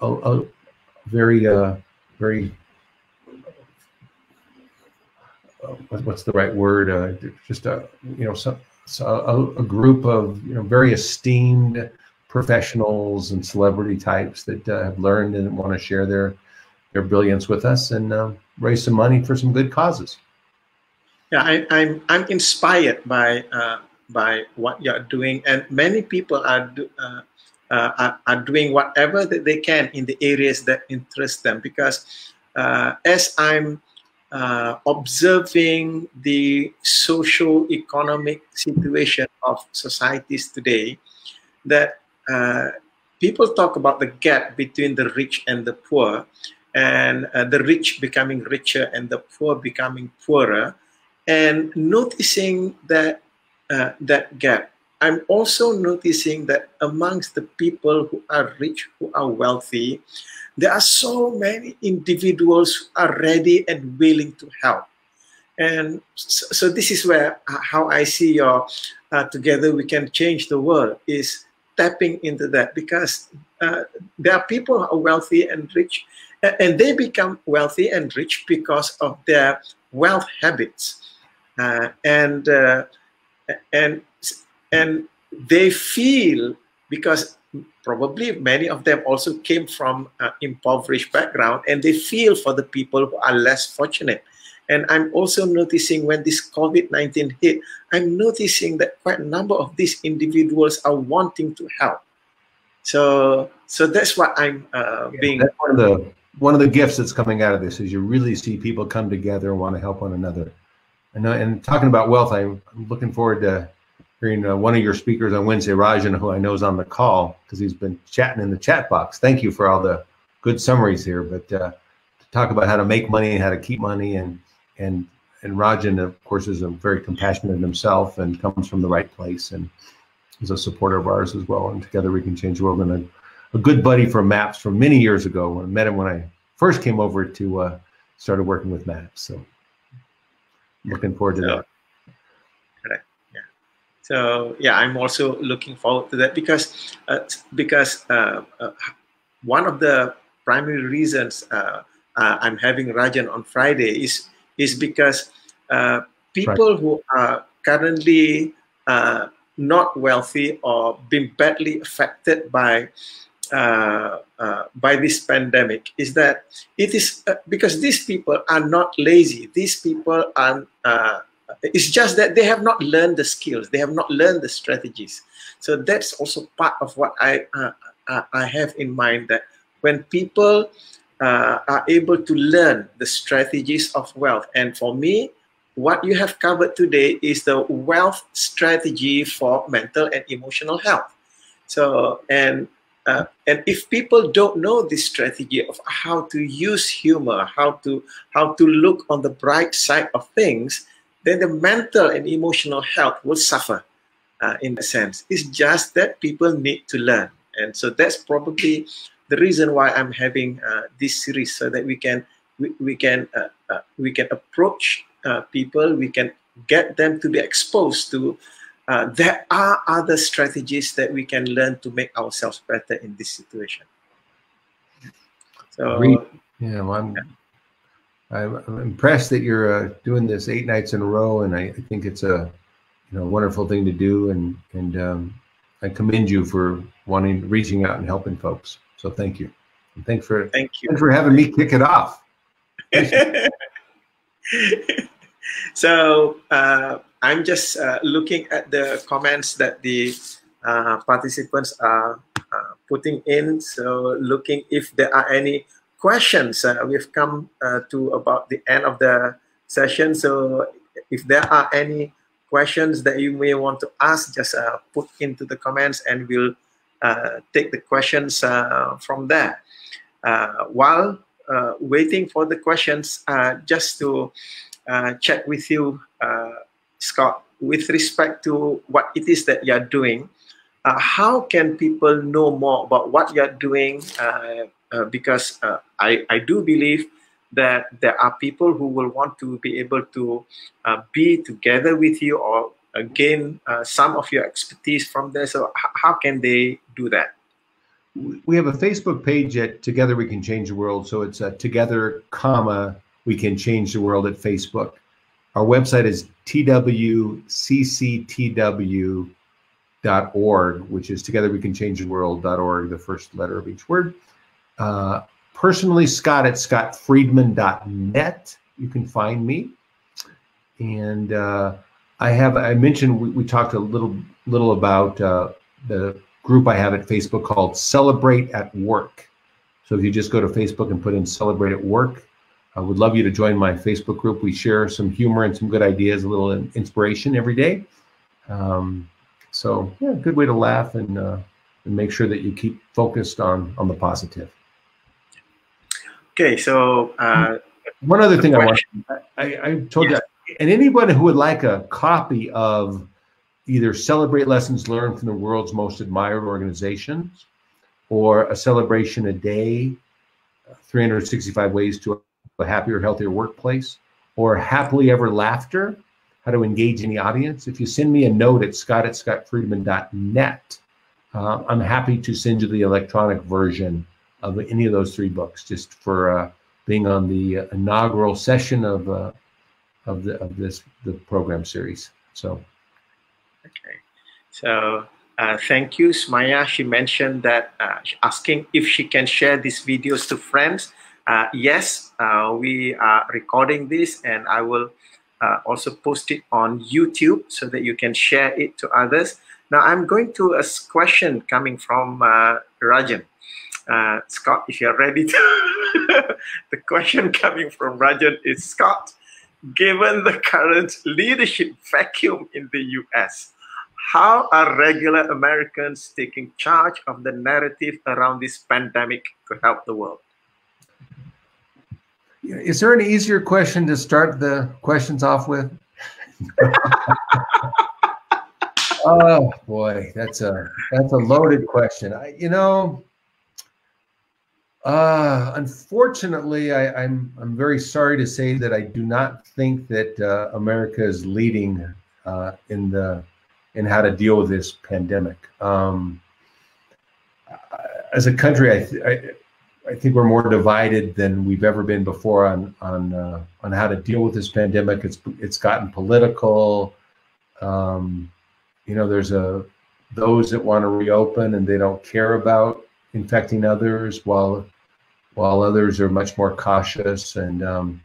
a, a very uh, very uh, what's the right word? Uh, just a you know some, a, a, group of you know very esteemed professionals and celebrity types that uh, have learned and want to share their their brilliance with us and uh, raise some money for some good causes. Yeah, I, am I'm, I'm inspired by uh, by what you're doing, and many people are do, uh, uh, are, are, doing whatever that they can in the areas that interest them. Because as I'm uh, observing the social economic situation of societies today that uh, people talk about the gap between the rich and the poor and uh, the rich becoming richer and the poor becoming poorer and noticing that uh, that gap i'm also noticing that amongst the people who are rich who are wealthy there are so many individuals who are ready and willing to help. And so, so this is where uh, how I see your uh, together we can change the world is tapping into that because uh, there are people who are wealthy and rich and they become wealthy and rich because of their wealth habits uh, and uh, and and they feel because probably many of them also came from uh, impoverished background and they feel for the people who are less fortunate. And i'm also noticing when this covid-19 hit i'm noticing that quite a number of these individuals are wanting to help. So so that's what i'm uh, yeah, being one of the one of the gifts that's coming out of this is you really see people come together and want to help one another. And, uh, and talking about wealth i'm looking forward to hearing uh, one of your speakers on Wednesday, Rajan, who I know is on the call because he's been chatting in the chat box. Thank you for all the good summaries here. But uh, to talk about how to make money and how to keep money, and and and Rajan, of course, is a very compassionate himself and comes from the right place and is a supporter of ours as well. And together we can change the world. And a, a good buddy from MAPS from many years ago. When I met him when I first came over to uh, started working with MAPS. So looking forward to yeah. that. So yeah, I'm also looking forward to that because uh, because uh, uh, one of the primary reasons uh, uh, I'm having Rajan on Friday is is because uh, people right. who are currently not wealthy or been badly affected by by this pandemic is that it is because these people are not lazy. These people are it's just that they have not learned the skills, they have not learned the strategies. So that's also part of what I uh, uh, I have in mind that when people uh, are able to learn the strategies of wealth, and for me, what you have covered today is the wealth strategy for mental and emotional health. So and uh, and if people don't know this strategy of how to use humor, how to how to look on the bright side of things, then the mental and emotional health will suffer uh, in a sense. It's just that people need to learn. And so that's probably the reason why I'm having uh, this series so that we can we, we can uh, uh we can approach uh, people, we can get them to be exposed to uh, there are other strategies that we can learn to make ourselves better in this situation. So, yeah, well, I'm. I'm, I'm impressed that you're uh, doing this eight nights in a row, and I, I, think it's a you know wonderful thing to do, and and um, I commend you for wanting reaching out and helping folks. So thank you, and thanks for thank you for having me kick it off. so uh, I'm just uh, looking at the comments that the uh, participants are uh, putting in. So looking if there are any questions. Uh, we've come uh, to about the end of the session. So if there are any questions that you may want to ask, just put into the comments and we'll take the questions from there. while waiting for the questions, just to uh, check with you, uh, Scott, with respect to what it is that you're doing. Uh, how can people know more about what you're doing? Uh, uh, because uh, I, I do believe that there are people who will want to be able to be together with you or gain some of your expertise from there. So, how can they do that? we have a Facebook page at Together We Can Change the World. So it's a Together, comma we can change the world at Facebook. Our website is twcctw.org, which is together we can change the world.org, the first letter of each word. Uh, personally, Scott at scottfriedman.net. You can find me. And uh, I have, I mentioned, we, we, talked a little, little about uh, the group I have at Facebook called Celebrate at Work. So if you just go to Facebook and put in Celebrate at Work, I would love you to join my Facebook group. We share some humor and some good ideas, a little inspiration every day. Um, so yeah, good way to laugh and, uh, and make sure that you keep focused on on the positive. Okay, so uh, one other thing I want, I, I told yes. you, and anybody who would like a copy of either celebrate lessons learned from the world's most admired organizations or a celebration a day, 365 ways to a happier, healthier workplace, or happily ever laughter, how to engage in the audience. If you send me a note at scott at scottfriedman.net, uh, I'm happy to send you the electronic version of any of those three books, just for uh, being on the inaugural session of uh, of the of this the program series. So, okay, so uh, thank you, Smaya. She mentioned that uh, asking if she can share these videos to friends. Uh, yes, uh, we are recording this and I will uh, also post it on YouTube so that you can share it to others. Now I'm going to a question coming from uh, Rajan. Uh, Scott, if you're ready to, the question coming from Rajan is Scott, given the current leadership vacuum in the US, how are regular Americans taking charge of the narrative around this pandemic to help the world? Is there an easier question to start the questions off with? oh boy, that's a that's a loaded question. I, you know, uh, unfortunately, I, am I'm, I'm very sorry to say that I do not think that uh, America is leading uh, in the in how to deal with this pandemic. Um, as a country, I, I I think we're more divided than we've ever been before on on uh, on how to deal with this pandemic. It's it's gotten political. Um, you know, there's a those that want to reopen and they don't care about infecting others, while while others are much more cautious. And um,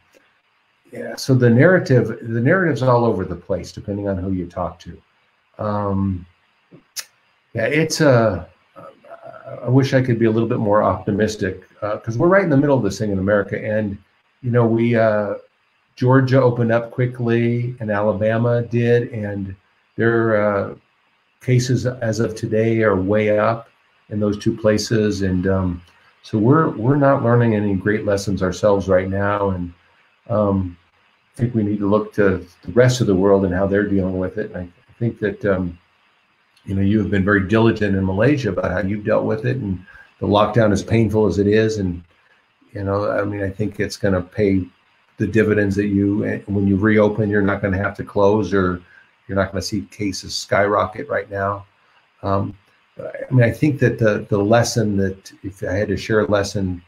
yeah, so the narrative the narrative's all over the place, depending on who you talk to. Um, yeah, it's a I wish I could be a little bit more optimistic because uh, we're right in the middle of this thing in America, and you know we uh, Georgia opened up quickly, and Alabama did, and their uh, cases as of today are way up in those two places, and um, so we're we're not learning any great lessons ourselves right now, and um, I think we need to look to the rest of the world and how they're dealing with it. And I, think that um, you know, you have been very diligent in Malaysia about how you've dealt with it, and the lockdown, as painful as it is, and you know, I mean, I think it's going to pay the dividends that you, when you reopen, you're not going to have to close, or you're not going to see cases skyrocket right now. Um, I mean, I think that the the lesson that if I had to share a lesson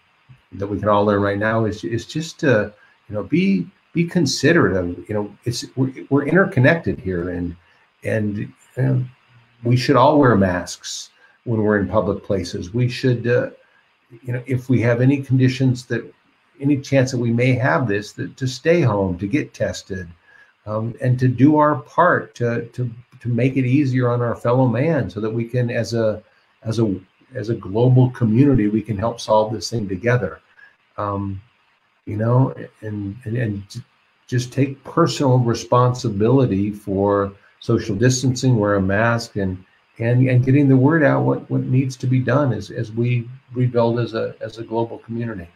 that we can all learn right now is is just to you know be be considerate of you know it's we're, we're interconnected here and and you know, we should all wear masks when we're in public places. We should, uh, you know, if we have any conditions that any chance that we may have this, that, to stay home, to get tested, um, and to do our part to to to make it easier on our fellow man, so that we can, as a as a as a global community, we can help solve this thing together. Um, you know, and, and and just take personal responsibility for social distancing, wear a mask, and and and getting the word out what what needs to be done as as we rebuild as a as a global community.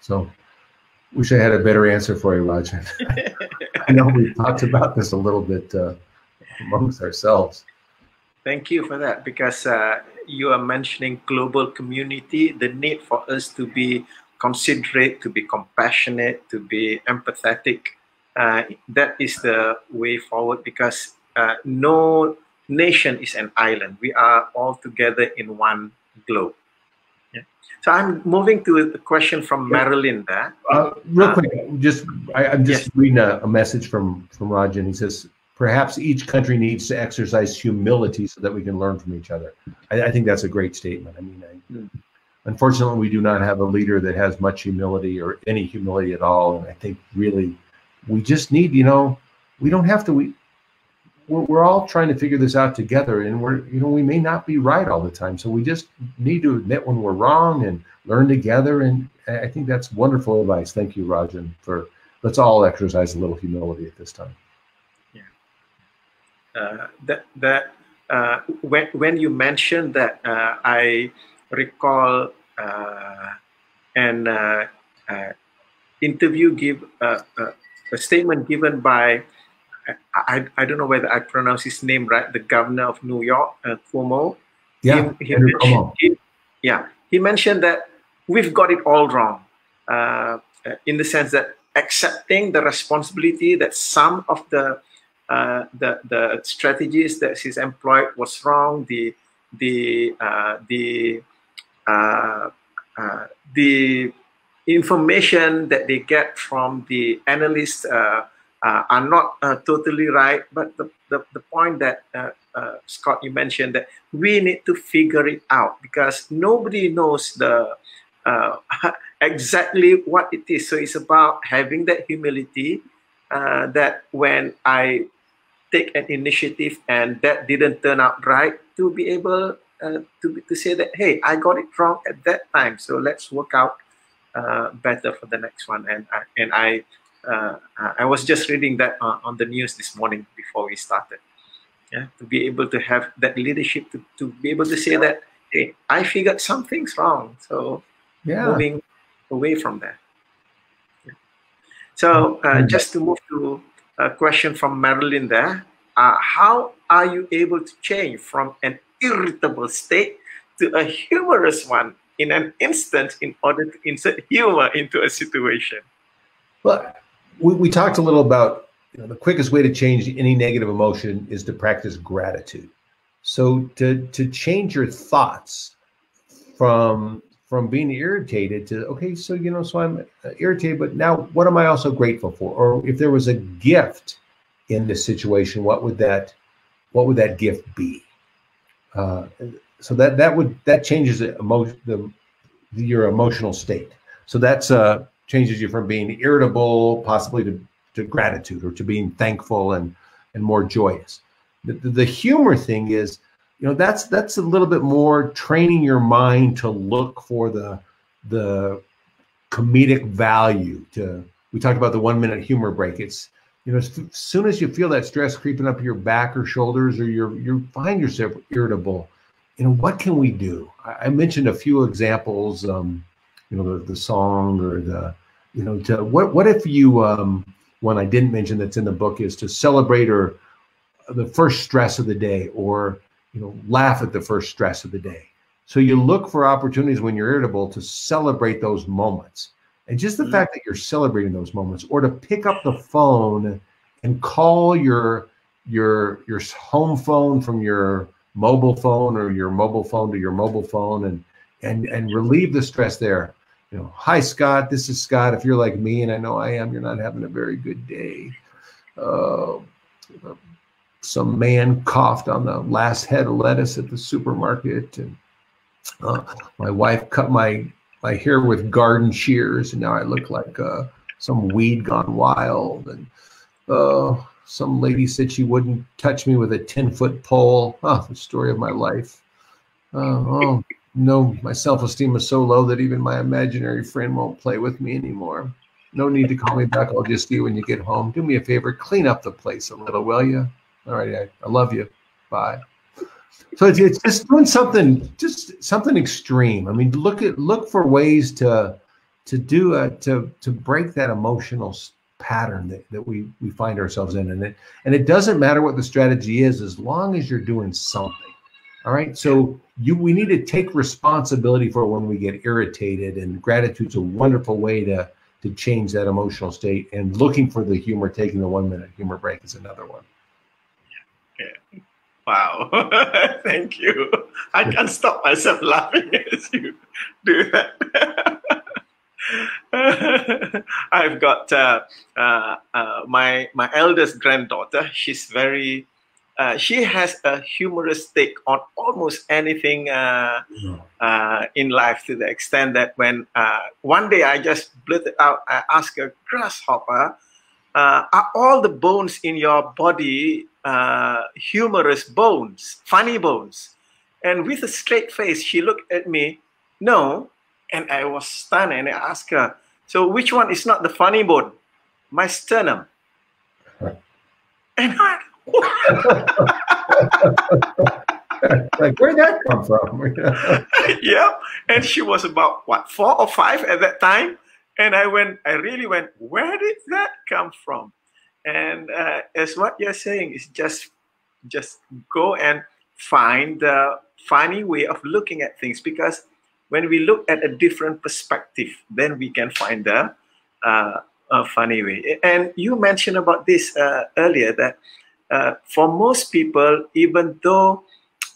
So, wish I had a better answer for you, Rajan. I know we talked about this a little bit uh, amongst ourselves. Thank you for that because uh, you are mentioning global community, the need for us to be considerate, to be compassionate, to be empathetic. Uh, that is the way forward because uh, no nation is an island. We are all together in one globe. Yeah. So I'm moving to the question from Marilyn there. Uh, real uh, quick, just I, am just yes. reading a, a, message from from Rajan. He says perhaps each country needs to exercise humility so that we can learn from each other. I, I think that's a great statement. I mean, I, mm. unfortunately, we do not have a leader that has much humility or any humility at all. And I think really we just need, you know, we don't have to. We we're, we're all trying to figure this out together and we're you know we may not be right all the time. So we just need to admit when we're wrong and learn together. And i think that's wonderful advice. Thank you rajan for let's all exercise a little humility at this time. Yeah. Uh, that that uh, when, when you mentioned that uh, i recall uh, an uh, uh, interview give a statement given by I, I don't know whether I pronounce his name right, the governor of New York, uh, Cuomo. Yeah, he, he he, yeah, he mentioned that we've got it all wrong uh, in the sense that accepting the responsibility that some of the uh, the the strategies that he's employed was wrong. The the uh, the uh, uh, the information that they get from the analysts uh, uh, are not uh, totally right. But the, the, the point that uh, uh, Scott, you mentioned that we need to figure it out because nobody knows the uh, exactly what it is. So it's about having that humility uh, that when I take an initiative and that didn't turn out right, to be able to, to say that, hey, I got it wrong at that time. So let's work out better for the next one. And, and I uh, I was just reading that uh, on the news this morning before we started. Yeah, to be able to have that leadership to, to be able to say that, hey, I figured something's wrong. So yeah. moving away from that. Yeah. So uh, just to move to a question from Marilyn there, uh, how are you able to change from an irritable state to a humorous one in an instant in order to insert humor into a situation? Well, we, we talked a little about you know, the quickest way to change any negative emotion is to practice gratitude. So to to change your thoughts from from being irritated to okay, so you know, so I'm irritated, but now what am I also grateful for? Or if there was a gift in this situation, what would that what would that gift be? Uh, so that that would that changes the emotion the your emotional state. So that's uh changes you from being irritable, possibly to, to gratitude or to being thankful and and more joyous. The, the humor thing is, you know, that's that's a little bit more training your mind to look for the the comedic value. To we talked about the one minute humor break. It's you know, as soon as you feel that stress creeping up your back or shoulders, or you're you find yourself irritable, you know, what can we do? I, I mentioned a few examples. Um, you know the, the song or the you know to what what if you um one I didn't mention that's in the book is to celebrate or the first stress of the day or you know laugh at the first stress of the day. So you look for opportunities when you're irritable to celebrate those moments. And just the mm-hmm. fact that you're celebrating those moments or to pick up the phone and call your your your home phone from your mobile phone or your mobile phone to your mobile phone and and and relieve the stress there you know, hi Scott, this is Scott. If you're like me, and I know I am, you're not having a very good day. Uh, some man coughed on the last head of lettuce at the supermarket, and uh, my wife cut my my hair with garden shears, and now I look like uh, some weed gone wild. And uh, some lady said she wouldn't touch me with a 10 foot pole. Oh, the story of my life. Uh, oh, no, my self esteem is so low that even my imaginary friend won't play with me anymore. No need to call me back. I'll just see you when you get home. Do me a favor, clean up the place a little, will you? All right, I, I love you. Bye. So it's, it's just doing something, just something extreme. I mean, look at look for ways to to do a, to to break that emotional pattern that, that we we find ourselves in, and it and it doesn't matter what the strategy is, as long as you're doing something. All right, so you we need to take responsibility for when we get irritated, and gratitude's a wonderful way to to change that emotional state. And looking for the humor, taking the one minute humor break is another one. Yeah. Wow. Thank you. I can't stop myself laughing as you do that. I've got uh, uh, uh, my my eldest granddaughter. She's very. Uh, she has a humorous take on almost anything uh, uh, in life to the extent that when one day I just blurted out, I asked her, "Grasshopper, are all the bones in your body humorous bones, funny bones?" And with a straight face, she looked at me. No, and I was stunned and I asked her, So which one is not the funny bone? My sternum. and I, like where'd that come from? yeah. And she was about what, four or five at that time. And I went, I really went, where did that come from? And uh, as what you're saying is just just go and find the funny way of looking at things because when we look at a different perspective, then we can find a, uh, a funny way. And you mentioned about this uh, earlier that uh, for most people, even though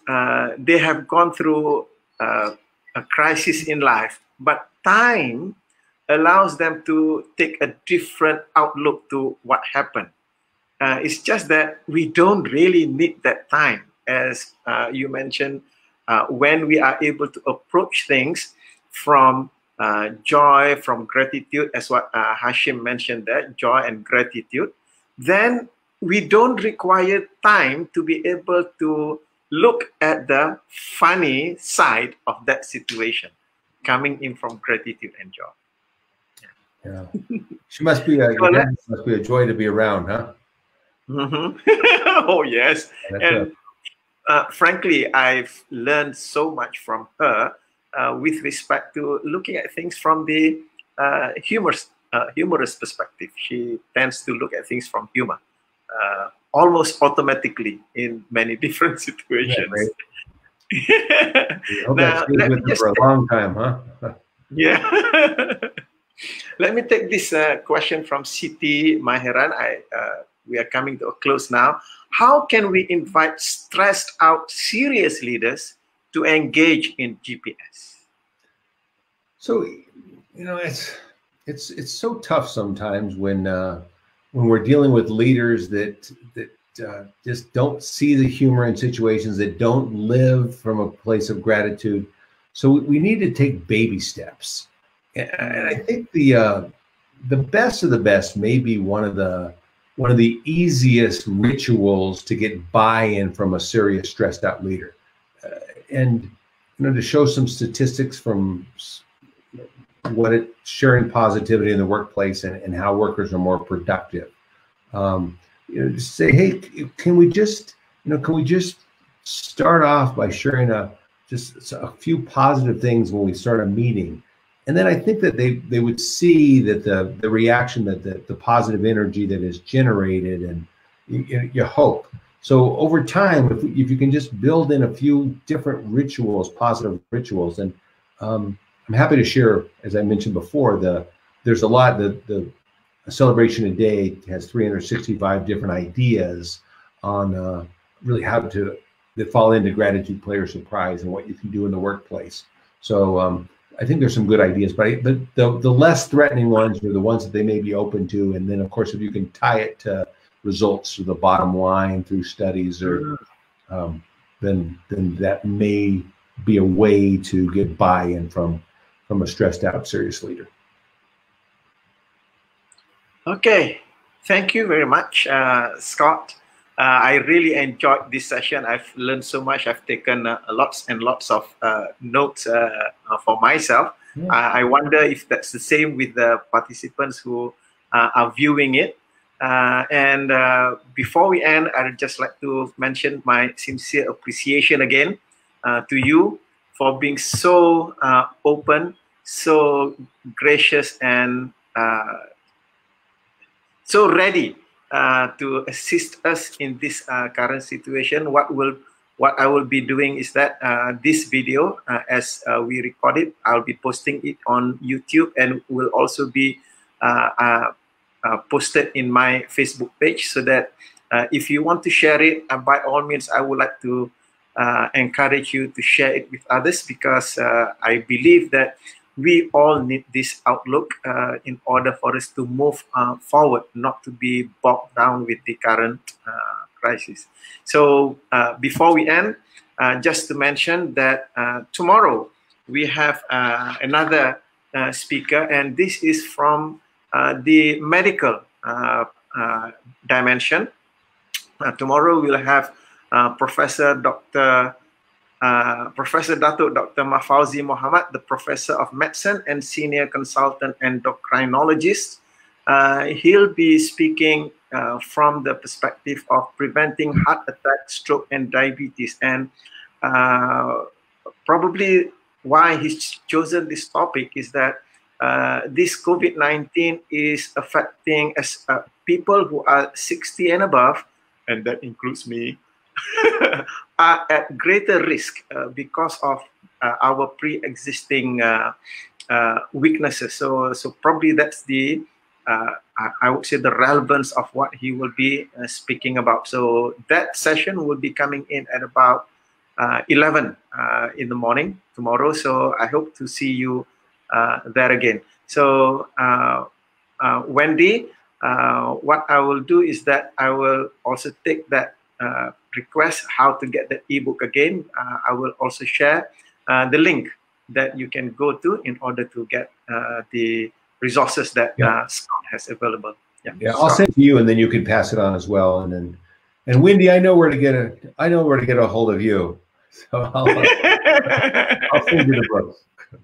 uh, they have gone through uh, a crisis in life, but time allows them to take a different outlook to what happened. Uh, it's just that we don't really need that time, as you mentioned uh, when we are able to approach things from uh, joy, from gratitude, as what uh, Hashim mentioned that joy and gratitude, then we don't require time to be able to look at the funny side of that situation coming in from gratitude and joy. Yeah, yeah. she must be a must be a joy to be around, huh? Mm-hmm. oh yes, That's and uh, frankly, I've learned so much from her uh, with respect to looking at things from the uh, humorous, uh, humorous perspective. She tends to look at things from humor, uh, almost automatically in many different situations. Yeah, now, let me just for a long time, huh? yeah. let me take this uh, question from Siti Maheran. I we are coming to a close now. How can we invite stressed out serious leaders to engage in GPS? So, you know, it's it's it's so tough sometimes when uh, when we're dealing with leaders that that uh, just don't see the humor in situations that don't live from a place of gratitude. So we need to take baby steps, and I think the uh, the best of the best may be one of the one of the easiest rituals to get buy-in from a serious stressed out leader uh, and you know to show some statistics from what it sharing positivity in the workplace and, and how workers are more productive um, you know just say hey can we just you know can we just start off by sharing a just a few positive things when we start a meeting and then I think that they they would see that the the reaction that the, the positive energy that is generated and you, you hope. So over time, if, if you can just build in a few different rituals, positive rituals, and um, I'm happy to share, as I mentioned before, the there's a lot. The the celebration a day has 365 different ideas on uh, really how to that fall into gratitude, play, or surprise, and what you can do in the workplace. So um, I think there's some good ideas, but I, but the the less threatening ones are the ones that they may be open to, and then of course if you can tie it to results to the bottom line through studies, or um, then then that may be a way to get buy-in from from a stressed out, serious leader. Okay, thank you very much, uh, Scott. Uh, I really enjoyed this session. I've learned so much. I've taken uh, lots and lots of uh, notes uh, uh, for myself. Yeah. I wonder if that's the same with the participants who are viewing it. and before we end, I'd just like to mention my sincere appreciation again to you for being so open, so gracious, and so ready uh, to assist us in this uh, current situation. What will what I will be doing is that uh, this video, uh, as uh, we record it, I'll be posting it on YouTube and will also be uh, posted in my Facebook page so that if you want to share it, by all means, I would like to encourage you to share it with others because I believe that we all need this outlook uh, in order for us to move uh, forward, not to be bogged down with the current uh, crisis. So uh, before we end, uh, just to mention that uh, tomorrow we have another speaker, and this is from the medical dimension. tomorrow we'll have Professor Dr. Uh, Professor Datuk Dr. Mafauzy Mohamed, the Professor of Medicine and Senior Consultant Endocrinologist. Uh, he'll be speaking uh, from the perspective of preventing heart attack, stroke, and diabetes. And uh, probably why he's chosen this topic is that uh, this COVID-19 is affecting as people who are 60 and above, and that includes me, are at greater risk uh, because of uh, our pre-existing uh, uh, weaknesses. So, so probably that's the uh, I would say the relevance of what he will be speaking about. So that session will be coming in at about 11 in the morning tomorrow. So I hope to see you there again. So Wendy, what I will do is that I will also take that uh, request how to get the ebook again, uh, I will also share uh, the link that you can go to in order to get the resources that yeah. Scott has available. Yeah, yeah I'll send it to you, and then you can pass it on as well. And then, and Wendy, I know where to get a, I know where to get a hold of you. So I'll, I'll send you the book.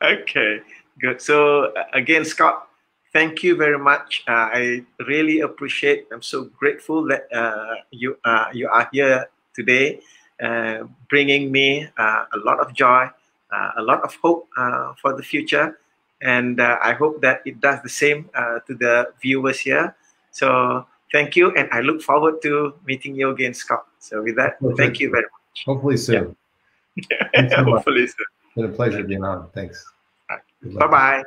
Okay, good. So again, Scott, thank you very much. Uh, I really appreciate. I'm so grateful that uh, you uh, you are here today, uh, bringing me uh, a lot of joy, uh, a lot of hope for the future, and I hope that it does the same to the viewers here. So thank you, and I look forward to meeting you again, Scott. So with that, thank you very much. Hopefully soon. Yeah. so Hopefully soon. It's been a pleasure being on. Thanks. Right. Bye bye.